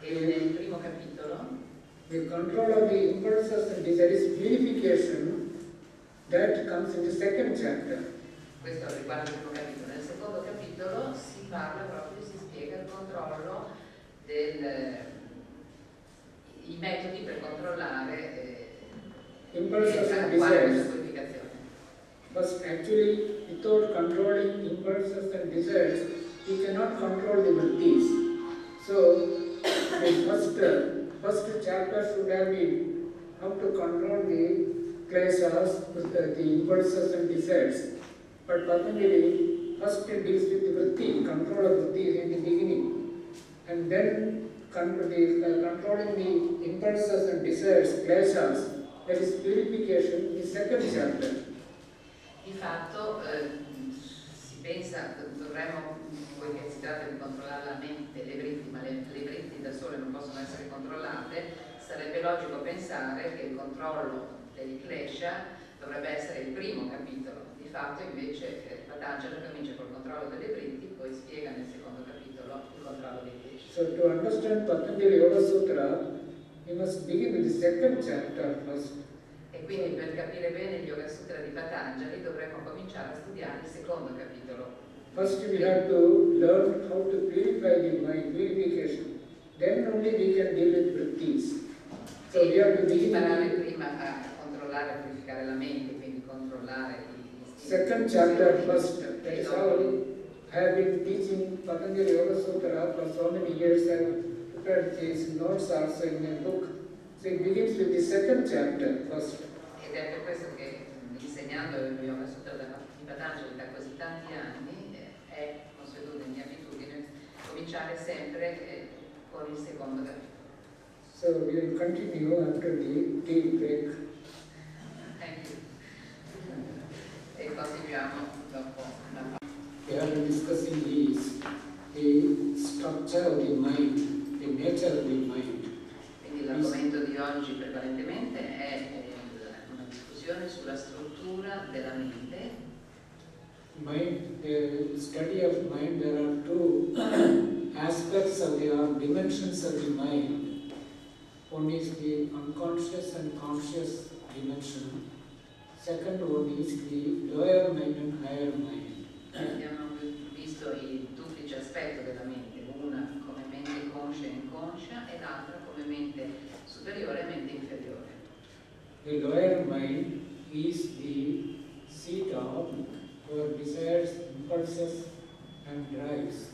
E nel primo capitolo The control of the impulses and desires is purification that comes in the second chapter. Questo riguarda il primo capitolo. Nel secondo capitolo si parla proprio, si spiega il controllo del, i metodi per controllare eh, Impulses and desires. But actually, without controlling impulses and desires, we cannot control the vrittis. So, the first, first chapter should have been how to control the kleshas, the, the impulses and desires. But Patanjali first deals with the vritti, control of vritti in the beginning. And then uh, controlling the impulses and desires, kleshas, that is purification, the second chapter. Di fatto eh, si pensa, dovremmo, poiché si tratta di controllare la mente, le vritti, ma le, le vritti sole non possono essere controllate, sarebbe logico pensare che il controllo dei klesha dovrebbe essere il primo capitolo. Di fatto invece eh, Patanjali comincia col controllo delle vritti, poi spiega nel secondo capitolo il controllo dei klesha. So to understand Patanjali Yoga Sutra, we must begin with the second chapter first. E quindi per capire bene il Yoga Sutra di Patanjali dovremmo cominciare a studiare il secondo capitolo. First we have to learn how to purify the mind, purification. Then only we can deal with vrittis. So we have to begin imparare prima a controllare e purificare la mente, quindi controllare i second chapter first. That is how I have been teaching Patanjali Yoga Sutra for so many years. I have prepared these notes also in my book. So it begins with the second chapter first. Ed è per questo che mh, insegnando il Yoga Sutra da, di Patanjali da così tanti anni eh, è consuetudine, mia abitudine, cominciare sempre eh, con il secondo capitolo. So we will continue after the tea break. Thank you. E continuiamo dopo la pausa. We are discussing is the structure of the mind, the nature of the mind. Quindi l'argomento di oggi prevalentemente è eh, una discussione sulla struttura della mente Mind, the study of mind, there are two aspects of the, or dimensions of the mind. One is the unconscious and conscious dimension. Second one is the lower mind and higher mind. Abbiamo visto il duplice aspetto della mente, una come mente conscia e inconscia e l'altra come mente superiore e mente inferiore. The lower mind is the seat of our desires, impulses and drives.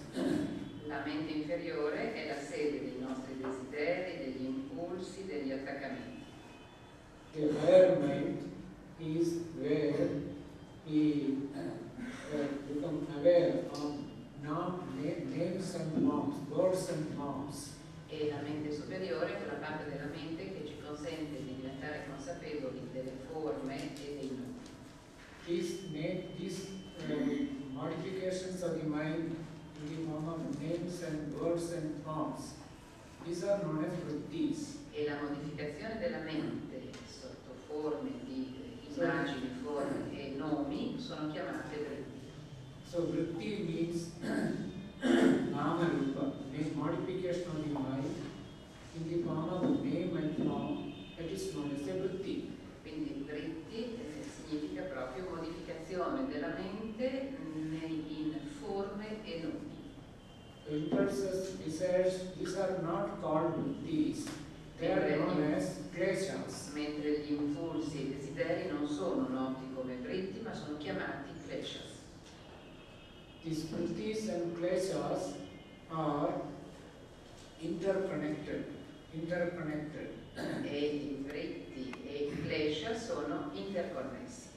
La mente inferiore è la sede dei nostri desideri, degli impulsi, degli attaccamenti. The higher mind is where we uh, become aware of names and forms, words and forms. E la mente superiore è quella parte della mente che ci consente di diventare consapevoli delle forme e dei nomi. These, these uh, modifications of the mind form of names and words and forms, these are known as vrittis. E la modificazione della mente sotto forme di immagini, forme e nomi sono chiamate vritti. So vritti means nama rupa, means modification of the mind in the form of name and form, that is known as a vritti. Quindi vritti eh, significa proprio modificazione della mente nei- in forme e nomi. Impulses, desires, these are not called vrittis, they are known as kleshas. Mentre gli impulsi e i desideri non sono noti come vritti, ma sono chiamati kleshas. These vrittis and kleshas are interconnected, interconnected. E i vritti e i klesha sono interconnessi.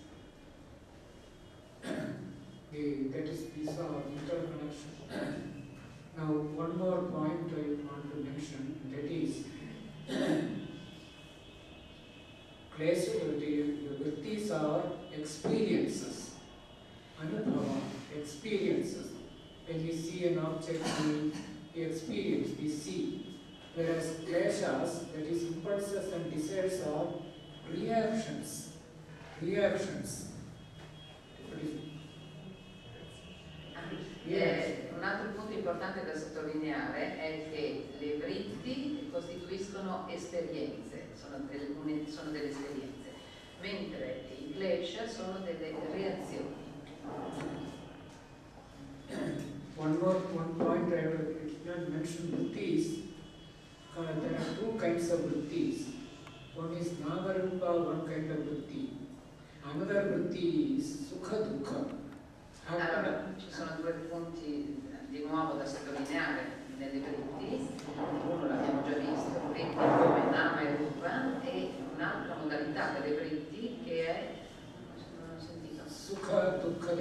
The, that is, these are interconnection. Now, one more point I want to mention, that is, vrittis are experiences. Anubhava, experiences. When we see an object, we, we experience, we see. Whereas kleshas, that is impulses and desires are reactions. Reactions. What is Eh, un altro punto importante da sottolineare è che le vritti costituiscono esperienze, sono delle, sono delle esperienze, mentre i klesha sono delle reazioni. One more one point I will not mention vrittis. Uh, there are two kinds of vrittis. One is namarupa, one kind of vritti. Another vritti is sukha dukha. Allora, ci sono due punti di nuovo da sottolineare nelle vritti, uno l'abbiamo già visto, vritti come nama e rupa, e un'altra modalità delle vritti che è, Sukha dukkha.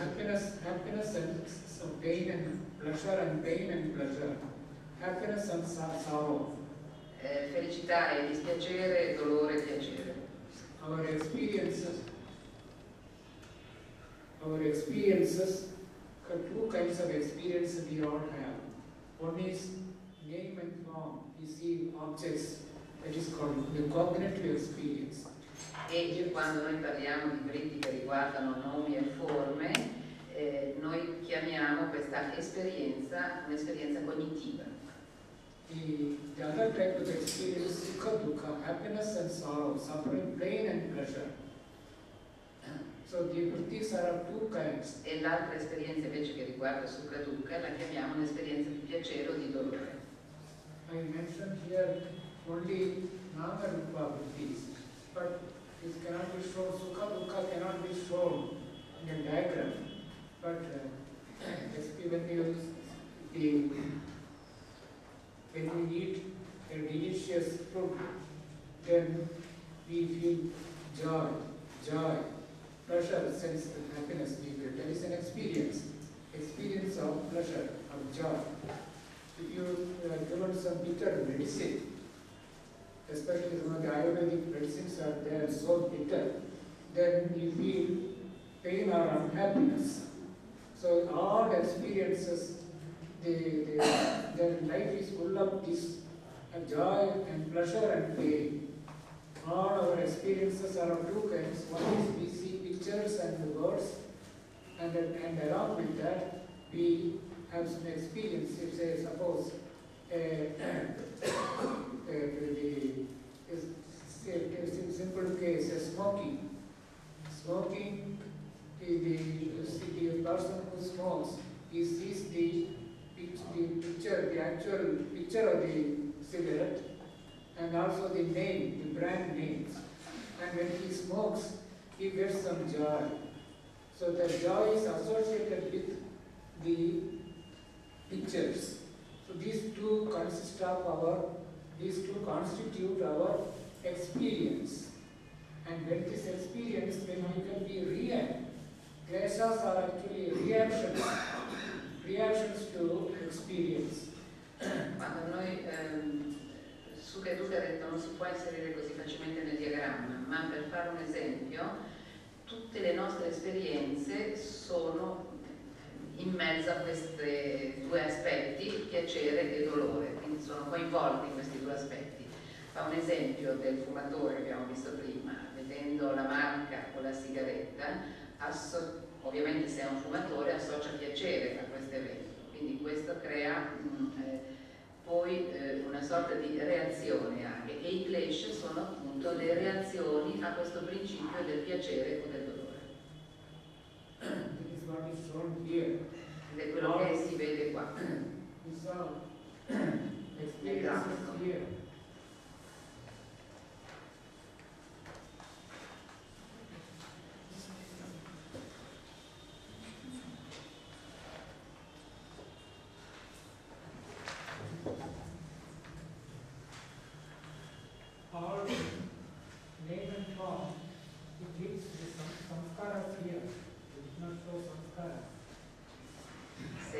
Happiness, happiness and so pain and pleasure and pain and pleasure. Happiness and so- sorrow. Eh, felicità e dispiacere, dolore e piacere. Our experiences, our experiences, two kinds of experiences we all have. One is name and form. We see objects, that is called the cognitive experience. E quando noi parliamo di vritti che riguardano nomi e forme, eh, noi chiamiamo questa esperienza un'esperienza cognitiva. The, the other type of experience sukha dukkha, happiness and sorrow, suffering, pain and pleasure. So. E l'altra esperienza invece che riguarda Sukha Dukkha la chiamiamo un'esperienza di piacere o di dolore. I mentioned here only Nama Rupa vrittis, but this cannot be shown, Sukha Dukkha cannot be shown in a diagram. But uh, when you, the, when we eat a delicious fruit, then we feel joy, joy, pleasure, sense of happiness we feel. That is an experience, experience of pleasure, of joy. If you uh, given some bitter medicine, especially some of the Ayurvedic medicines are there so bitter, then you feel pain or unhappiness. So all experiences, the, the, their life is full of this uh, joy and pleasure and pain. All our experiences are of two kinds. One is we see pictures and the words, and, and along with that, we have some experience. If say, suppose, uh, the, in simple case, smoking. Smoking, the, the, the person who smokes, he sees the, the picture, the actual picture of the cigarette, and also the name, the brand names. And when he smokes, he gets some joy. So the joy is associated with the pictures. So these two consist of our, these two constitute our experience. And when this experience, then we can be react. Kleshas are actually reactions, reactions to experience. Quando noi ehm, Dukkha ha detto non si può inserire così facilmente nel diagramma, ma per fare un esempio, tutte le nostre esperienze sono in mezzo a questi due aspetti, piacere e dolore, quindi sono coinvolti in questi due aspetti. Fa un esempio del fumatore che abbiamo visto prima, vedendo la marca con la sigaretta, ovviamente se è un fumatore associa piacere a questo evento, quindi questo crea mm, eh, poi eh, una sorta di reazione anche. E i clash sono appunto le reazioni a questo principio del piacere o del dolore. Ed è quello che si vede qua. These are experiences here. All name and form, it gives the sam- samskaras here. It did not show samskaras. Se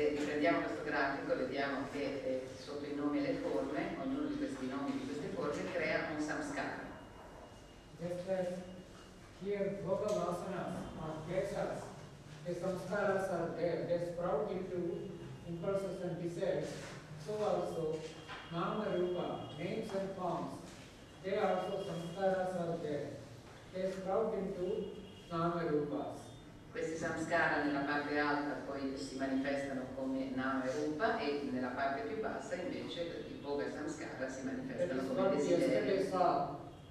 grafico vediamo che eh, sotto i nomi e le forme, ognuno di questi nomi e di queste forme crea un samskara. Just just as here Bhoga Vasanas or Kesas, the samskaras are there, they sprout into impulses and desires. So also Nama Rupa, names and forms, they also samskaras are there. They sprout into Nama Rupas. Questi samskara nella parte alta poi si manifestano come nama e rupa e nella parte più bassa invece i boga samskara si manifestano come desideri.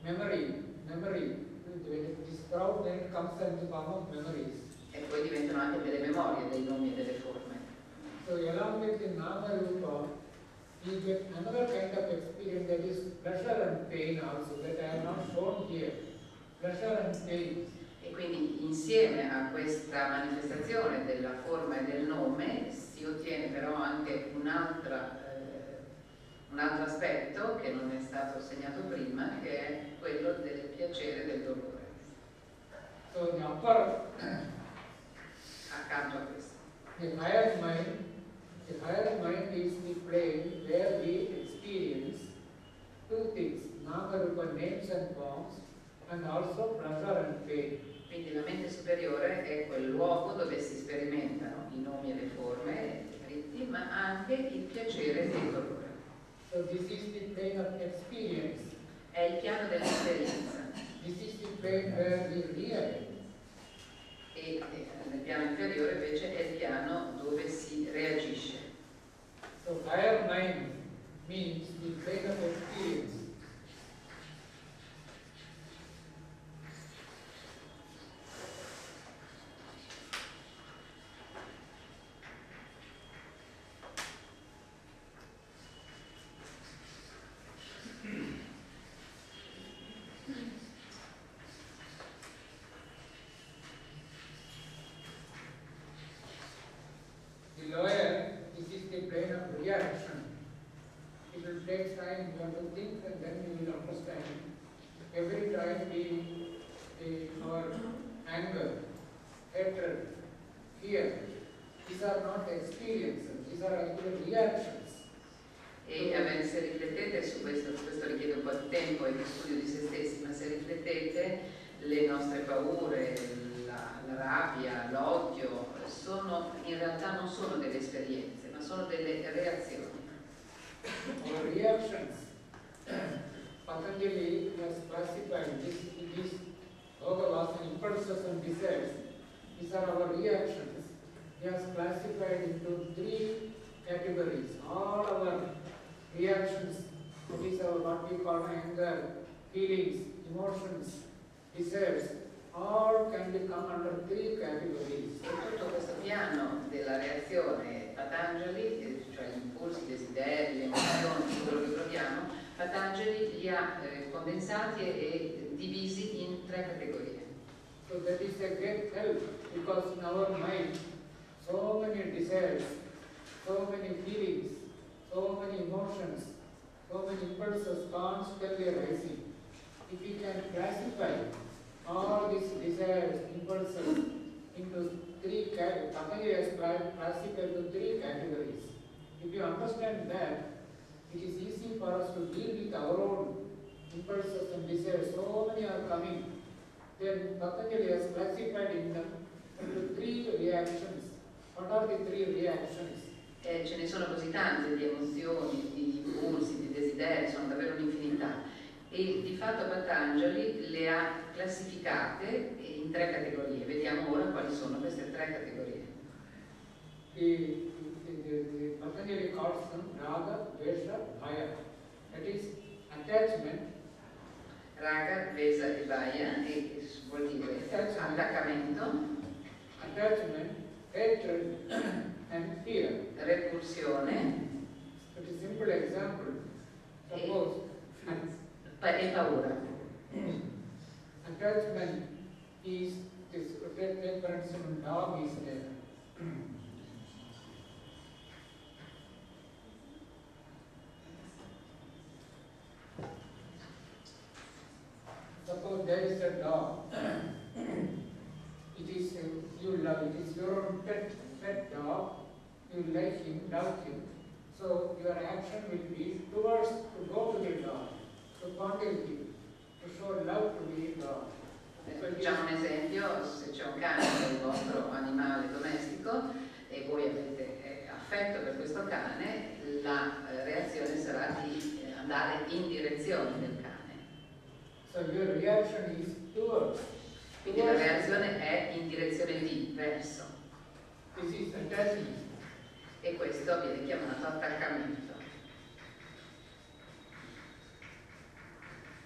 memory, memory. When it is sprout, then it comes in the form of memories. E poi diventano anche delle memorie dei nomi e delle forme. So along with the Nama Rupa, we get another kind of experience that is pleasure and pain also, that I have not shown here. Pleasure and pain. Quindi insieme a questa manifestazione della forma e del nome si ottiene però anche un'altra, eh, un altro aspetto che non è stato segnato prima, che è quello del piacere e del dolore, So the upper, accanto a questo. the higher mind, the higher mind is the plane where we experience two things, Nama Rupa names and forms, and also pleasure and pain. Quindi la mente superiore è quel luogo dove si sperimentano i nomi e le forme scritti, ma anche il piacere e il dolore. So this is the plane of experience. È il piano dell'esperienza This is the plane where we realize. e eh, nel piano inferiore invece è il piano dove si reagisce. So higher mind means the plane of experience. Sono delle reazioni. Our reactions, Patanjali has classified this, these Bhagavasa impulses and desires. These are our reactions. He has classified into three categories. All our reactions, is our what we call anger, feelings, emotions, desires, all can be come under three categories. Tutto questo piano della reazione Patanjali, eh, cioè gli impulsi, i desideri, le emozioni, tutto quello che proviamo, Patanjali li ha eh, condensati e, e divisi in tre categorie. So that is a great help because in our mind, so many desires, so many feelings, so many emotions, so many impulses constantly arising. If we can classify all these desires, impulses into three Patanjali has cla- classified into three categories. If you understand that, it is easy for us to deal with our own impulses and desires. So many are coming. Then Patanjali has classified in them into three reactions. What are the three reactions? Eh, ce ne sono così tante di emozioni, di impulsi, di desideri, sono davvero un'infinità. E di fatto Patanjali le ha classificate in tre categorie. Vediamo ora quali sono queste tre categorie. The, the, the, Patanjali calls them Raga, Vesha, Bhaya. That is attachment, Raga, Vesa e Vaya, e vuol dire attaccamento, attachment, hatred, and fear. repulsione That is simple example. Suppose e paura. attachment is this take for dog is there. Suppose there is a dog. It is, uh, you love, it is your own pet, pet dog, you like him, love him. So your action will be towards, to go to the dog, fondle him, to show love to the dog. Facciamo un esempio, se c'è un cane che è il vostro animale domestico e voi avete eh, affetto per questo cane, la eh, reazione sarà di eh, andare in direzione del cane. So your reaction is towards. Quindi la reazione è in direzione di, verso. E questo viene chiamato attaccamento.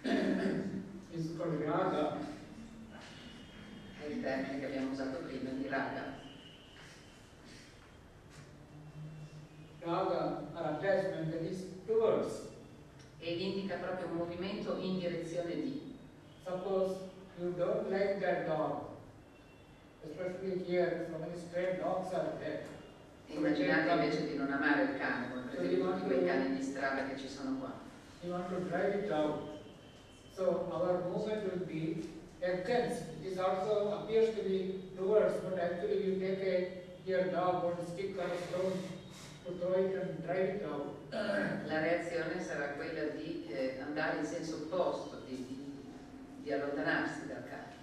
Called raga. È il termine che abbiamo usato prima di raga. Raga or attachment that is towards. Ed indica proprio un movimento in direzione di. Suppose you don't like that dog, especially here, so many stray dogs are there. Immaginate invece di non amare il cane, come per esempio tutti quei cani di strada che ci sono qua. You want to drive it out. So our movement will be against. This also appears to be towards, but actually you take a your dog or stick or stone to throw it and drive it out. La reazione sarà quella di eh, andare in senso opposto, di, di- di allontanarsi dal cane.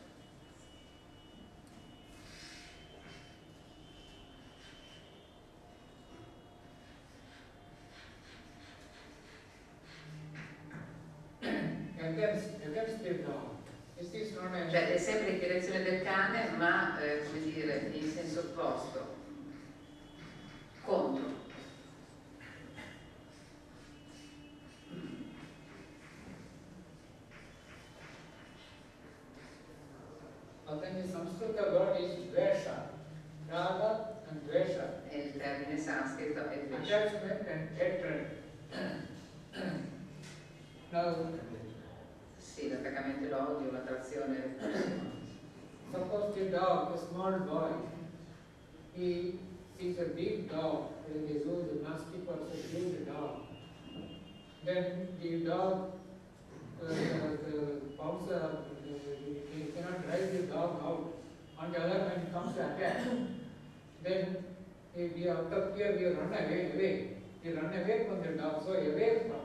Against, against the dog. This is not a Cioè è sempre in direzione del cane, ma eh, come dire, in senso opposto, contro. Authentic Sanskrit word is dvesha. Raga and dvesha. È il termine sanscrito è dvesha. Attachment and hatred. now, Sì, l'attaccamento e l'odio, l'attrazione e la repulsione. suppose the dog, a small boy, he sees a big dog, and he goes, the nasty person, huge dog. Then the dog, uh, the, the bouncer, uh, he he cannot drive the dog out. On the other hand, comes to attack. Then he, we out of fear, we run away, away. We run away from the dog, so away from.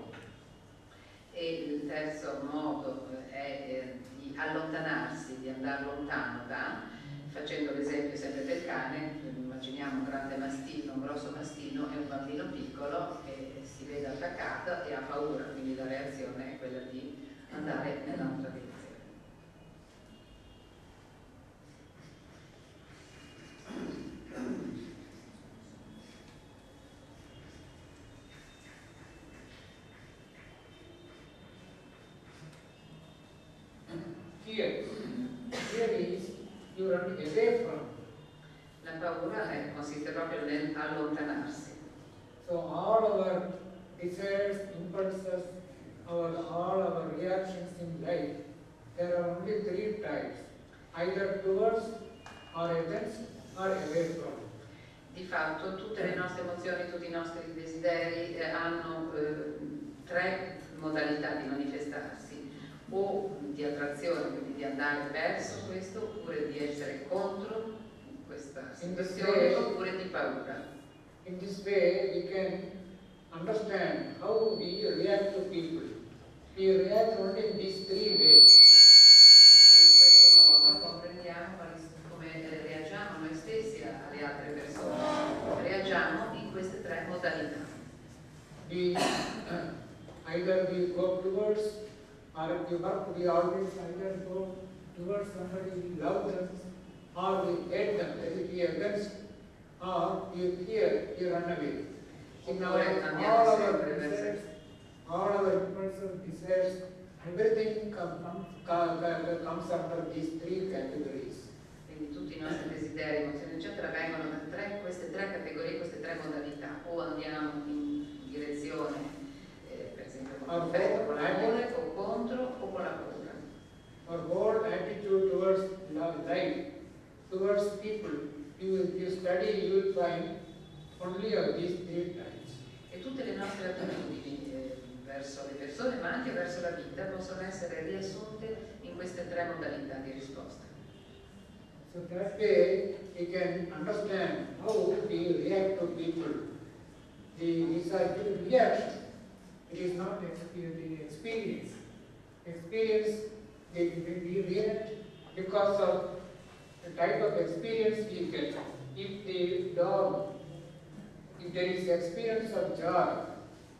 E il terzo modo è eh, di allontanarsi, di andare lontano da, facendo l'esempio sempre del cane, immaginiamo un grande mastino, un grosso mastino e un bambino piccolo che si vede attaccato e ha paura, quindi la reazione è quella di andare nell'altra direzione. Fear. Fear is away from. La paura è- consiste proprio nell'allontanarsi. So all our desires, impulses, our all our reactions in life, there are only three types, either towards or against or away from. Di fatto tutte le nostre emozioni, tutti i nostri desideri eh, hanno eh, tre modalità di manifestarsi, o di attrazione, quindi di andare verso questo, oppure di essere contro questa situazione, oppure di paura. In this way, we can understand how we react to people. We react only in these three ways. E in questo modo comprendiamo come eh, reagiamo noi stessi alle altre persone. Reagiamo in queste tre modalità. We either we go towards or if we work, we always either go towards somebody we love them or we hate them, that is we against or we fear, we run away. In our, all our desires, all our impulses, desires, everything come, come, come- comes under these three categories. Quindi tutti i nostri desideri, emozioni, eccetera, vengono da tre- queste tre categorie, queste tre modalità. O andiamo in direzione, eh, per esempio, con l'affetto, con l'amore, contro, o con la paura. Our whole attitude towards love, life, towards people, you, you study, you will find only of these three types. E tutte le nostre attitudini eh, verso le persone, ma anche verso la vita, possono essere riassunte in queste tre modalità di risposta. So that way, you can understand how we react to people. The, these are the reaction. It is not experience. Experience they, we react because of the type of experience we get. If the dog, if there is experience of joy,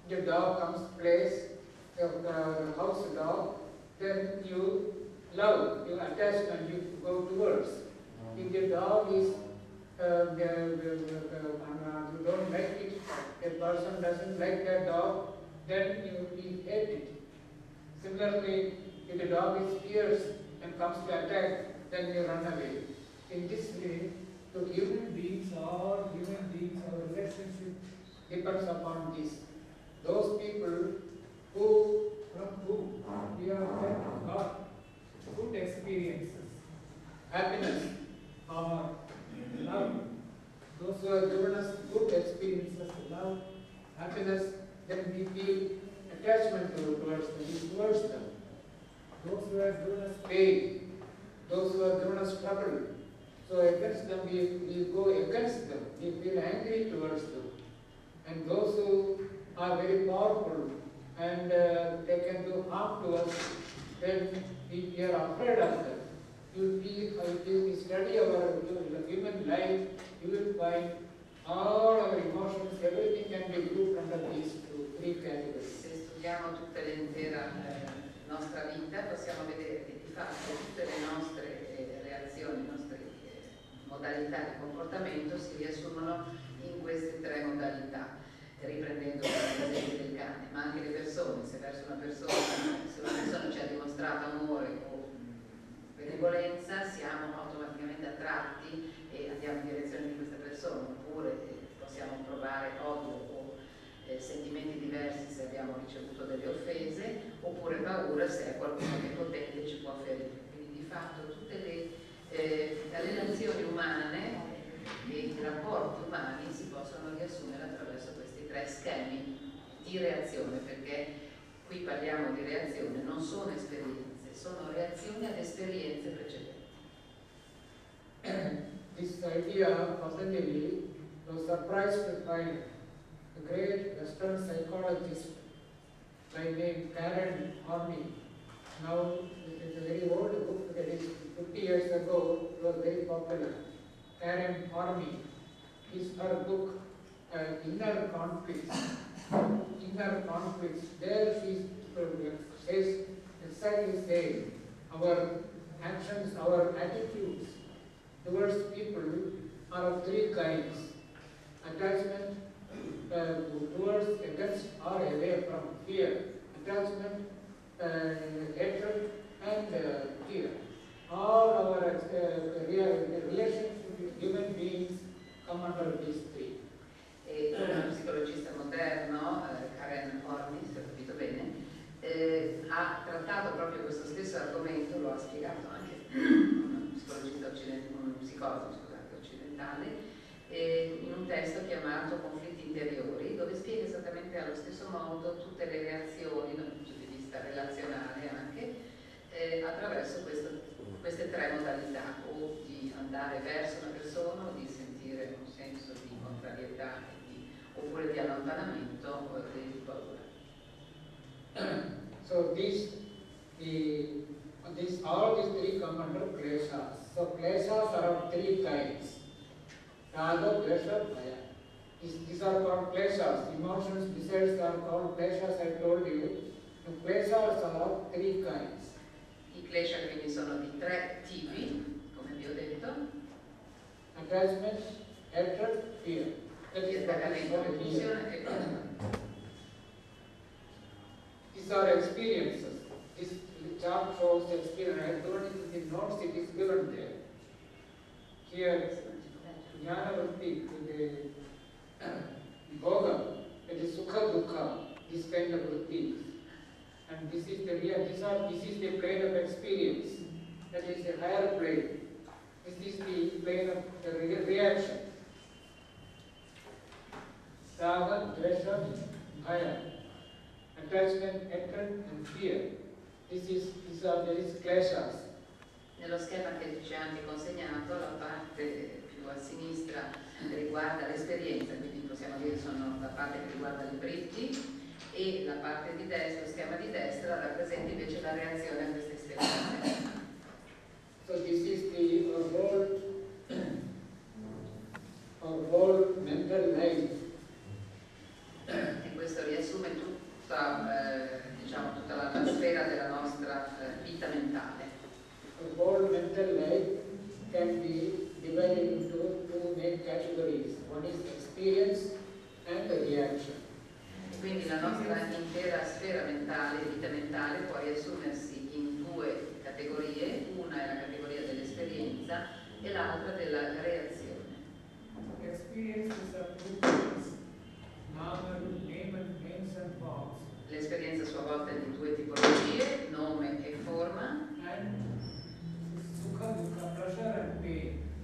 the dog comes, plays, the, the house dog, then you love, you attach and you go towards. If the dog is, uh, uh, you don't like it, a person doesn't like that dog, then you, you hate it. Similarly, if the dog is fierce and comes to attack, then you run away. In this way, the human beings or human beings, our relationship depends upon this. Those people who, from whom we have got good experiences, happiness, or love, those who have given us good experiences, love, happiness, then we feel attachment them, we towards them. Those who have given us pain, those who have given us trouble, so against them we, we go against them, we feel angry towards them. And those who are very powerful and uh, they can do harm to us, then we, we are afraid of them. You feel, if you study our human life, you will find all our emotions, everything can be grouped under these two, three categories. Se studiamo tutta l'intera eh, nostra vita possiamo vedere che di fatto tutte le nostre eh, reazioni, le nostre eh, modalità di comportamento si riassumono in queste tre modalità, riprendendo l'esempio del cane, ma anche le persone, se verso una persona, se una persona ci ha dimostrato amore o mh, benevolenza, siamo automaticamente attratti e andiamo in direzione di questa persona, oppure eh, possiamo provare odio eh, sentimenti diversi se abbiamo ricevuto delle offese, oppure paura se è qualcuno che è potente ci può ferire. Quindi di fatto tutte le, eh, relazioni umane e i rapporti umani si possono riassumere attraverso questi tre schemi di reazione, perché qui parliamo di reazione, non sono esperienze, sono reazioni ad esperienze precedenti. this idea Patanjali was surprised a great Western psychologist by name Karen Horney. Now it is a very old book that is 50 years ago it was very popular. Karen Horney is her book uh, Inner Conflicts. Inner Conflicts. There she says exactly same. Our actions, our attitudes towards people are of three kinds. Attachment towards, against, or away from fear. Attachment, uh, hatred, and uh, fear. All our uh, real, relationship with human beings come under these three. E uno psicologista moderno, eh, Karen Horney, se ho capito bene, eh, ha trattato proprio questo stesso argomento, lo ha spiegato anche un psicologista occidentale, un psicologo occidentale, eh, in un testo chiamato Conflitti interiori, dove spiega esattamente allo stesso modo tutte le reazioni dal punto di vista relazionale anche, eh, attraverso questo, queste tre modalità, o di andare verso una persona, o di sentire un senso di contrarietà, di, oppure di allontanamento o di paura. so these, the, these, all these three come under kleshas. So kleshas are of three kinds. Raga, Dvesha, Bhaya. These, these are called kleshas. Emotions, desires are called kleshas, I told you. The kleshas are of three kinds. I klesha quindi sono di tre tipi, come vi ho detto, Attachment, hatred, fear. That is attaccamento, repulsione e. These are experiences. This chart shows the experience. I given it in the notes, it is given there. Here, Jnanavritti, the Bhoga, that is Sukha Dukha, this kind of vritti. And this is the real, these are, this is the plane of experience. That is the higher plane. This is the plane of the re- reaction. Raga, Dvesha, Bhaya. Attachment, hatred, and fear. This is, these are, there is kleshas. Nello schema che ci ha anche consegnato, la parte più a sinistra riguarda l'esperienza, quindi possiamo dire sono la parte che riguarda le britti e la parte di destra, lo schema di destra rappresenta invece la reazione a questa esperienze. So this is the whole whole mental life. E questo riassume tutta, eh, diciamo, tutta la, la sfera della nostra eh, vita mentale. Our whole mental life can be divided into two main categories. One is experience and the reaction. Quindi la nostra intera sfera mentale, vita mentale, può riassumersi in due categorie, una è la categoria dell'esperienza e l'altra della reazione. Experience is of two kinds, normal name and names and forms, L'esperienza a sua volta è di due tipologie, nome e forma, and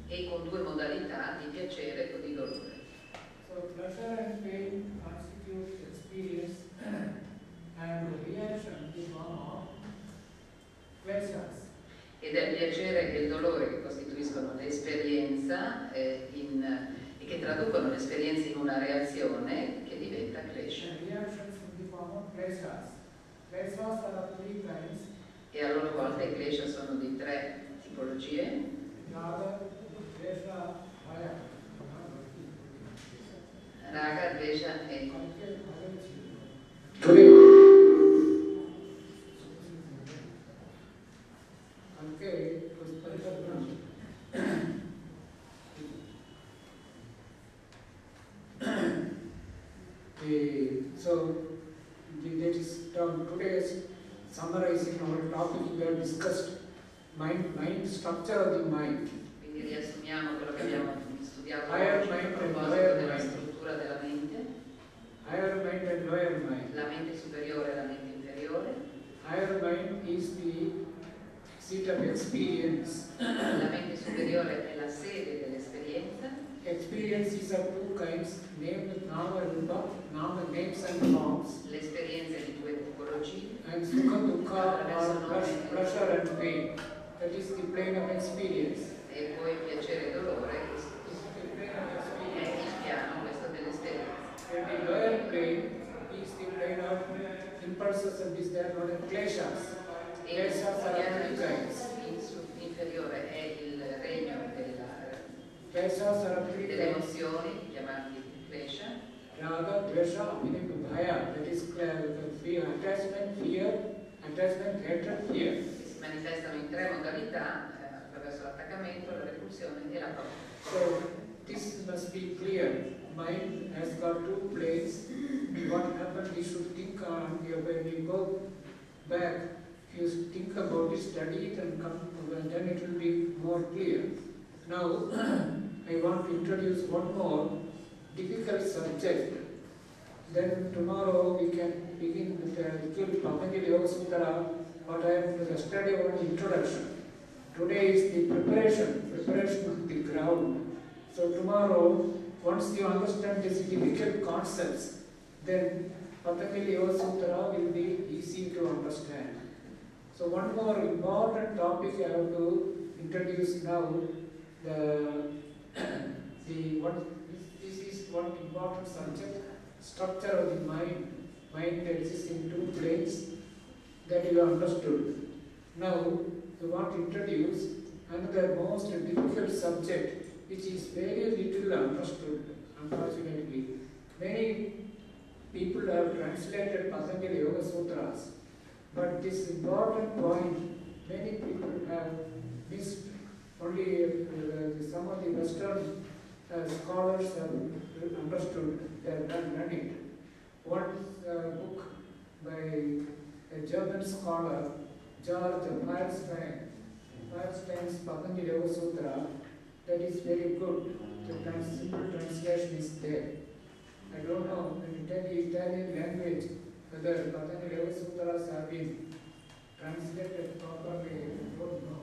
e con due modalità di piacere o di dolore. So pleasure and pain constitute experience and the reaction is one of kleshas. Ed è il piacere e il dolore che costituiscono l'esperienza eh, in- e che traducono l'esperienza in una reazione che diventa in the kinds, E a loro volta i klesha sono di tre tipologie, raga, dvesha, e Eh, mind, mind structure of the mind. And Sukha Dukkha or pleas- pleasure and pain. That is the plane of experience. e poi piacere e dolore plane of è il piano questo dell'esperienza. And the lower plane is the plane of impulses and is there kleshas. E il Kleshas are in- su- inferiore è il regno della- delle emozioni, chiamati klesha, Raga, Dvesha, meaning Bhaya, that is uh, fear, attachment, fear, attachment, hatred, fear. si manifestano in tre modalità, eh, attraverso l'attaccamento, la repulsione e la paura. So this must be clear. Mind has got two planes. What happened, we should think on here when we go back. If you think about it, study it and come, well, then it will be more clear. Now, I want to introduce one more difficult subject. Then tomorrow we can begin with the Nikhil Patanjali Yoga Sutra, what I am to study on introduction. Today is the preparation, preparation of the ground. So tomorrow, once you understand these difficult concepts, then Patanjali Yoga Sutra will be easy to understand. So one more important topic I have to introduce now, the, the one, this, this is one important subject, structure of the mind. Mind exists in two planes that you understood. Now, we want to introduce another most difficult subject which is very little understood, unfortunately. Many people have translated Patanjali Yoga Sutras, but this important point many people have missed. Only uh, some of the Western uh, scholars have understood, they have done it. One uh, book by a German scholar, George Feierstein, Feierstein's Patanjali Sutra, that is very good. The trans- translation is there. I don't know, in Italian, Italian language, whether Patanjali Sutras have been translated properly, I don't know.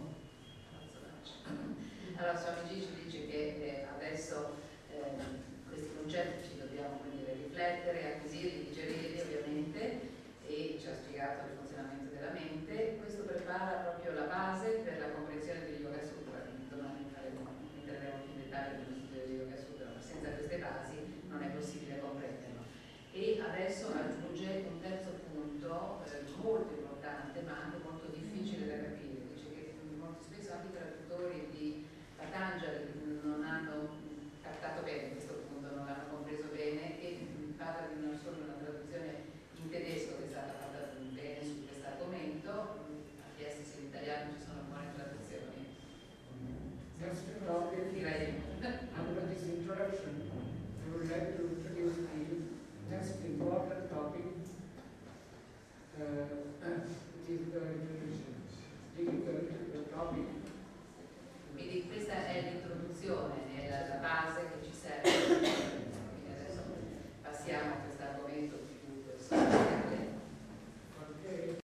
Allora Swamiji ci dice che attraverso eh, questi concetti ci dobbiamo dire, riflettere, acquisirli, digerirli ovviamente e ci ha spiegato il funzionamento della mente. Questo prepara proprio la base per la comprensione del Yoga Sutra, domani faremo, entreremo più in dettaglio nello studio del Yoga Sutra, ma senza queste basi non è possibile comprenderlo. E adesso aggiunge un terzo punto eh, molto importante ma anche molto difficile da capire, dice che molto spesso anche i traduttori di Patanjali non hanno adattato bene, a questo punto non l'hanno compreso bene e mm, parla di non solo una traduzione in tedesco che è stata fatta bene su questo argomento, mm, ha chiesto se in italiano ci sono buone traduzioni. Direi. Under this I would like to introduce the next important topic, which is the topic. Quindi questa è l'introduzione la, la base che ci serve. Quindi adesso passiamo a questo argomento più personale.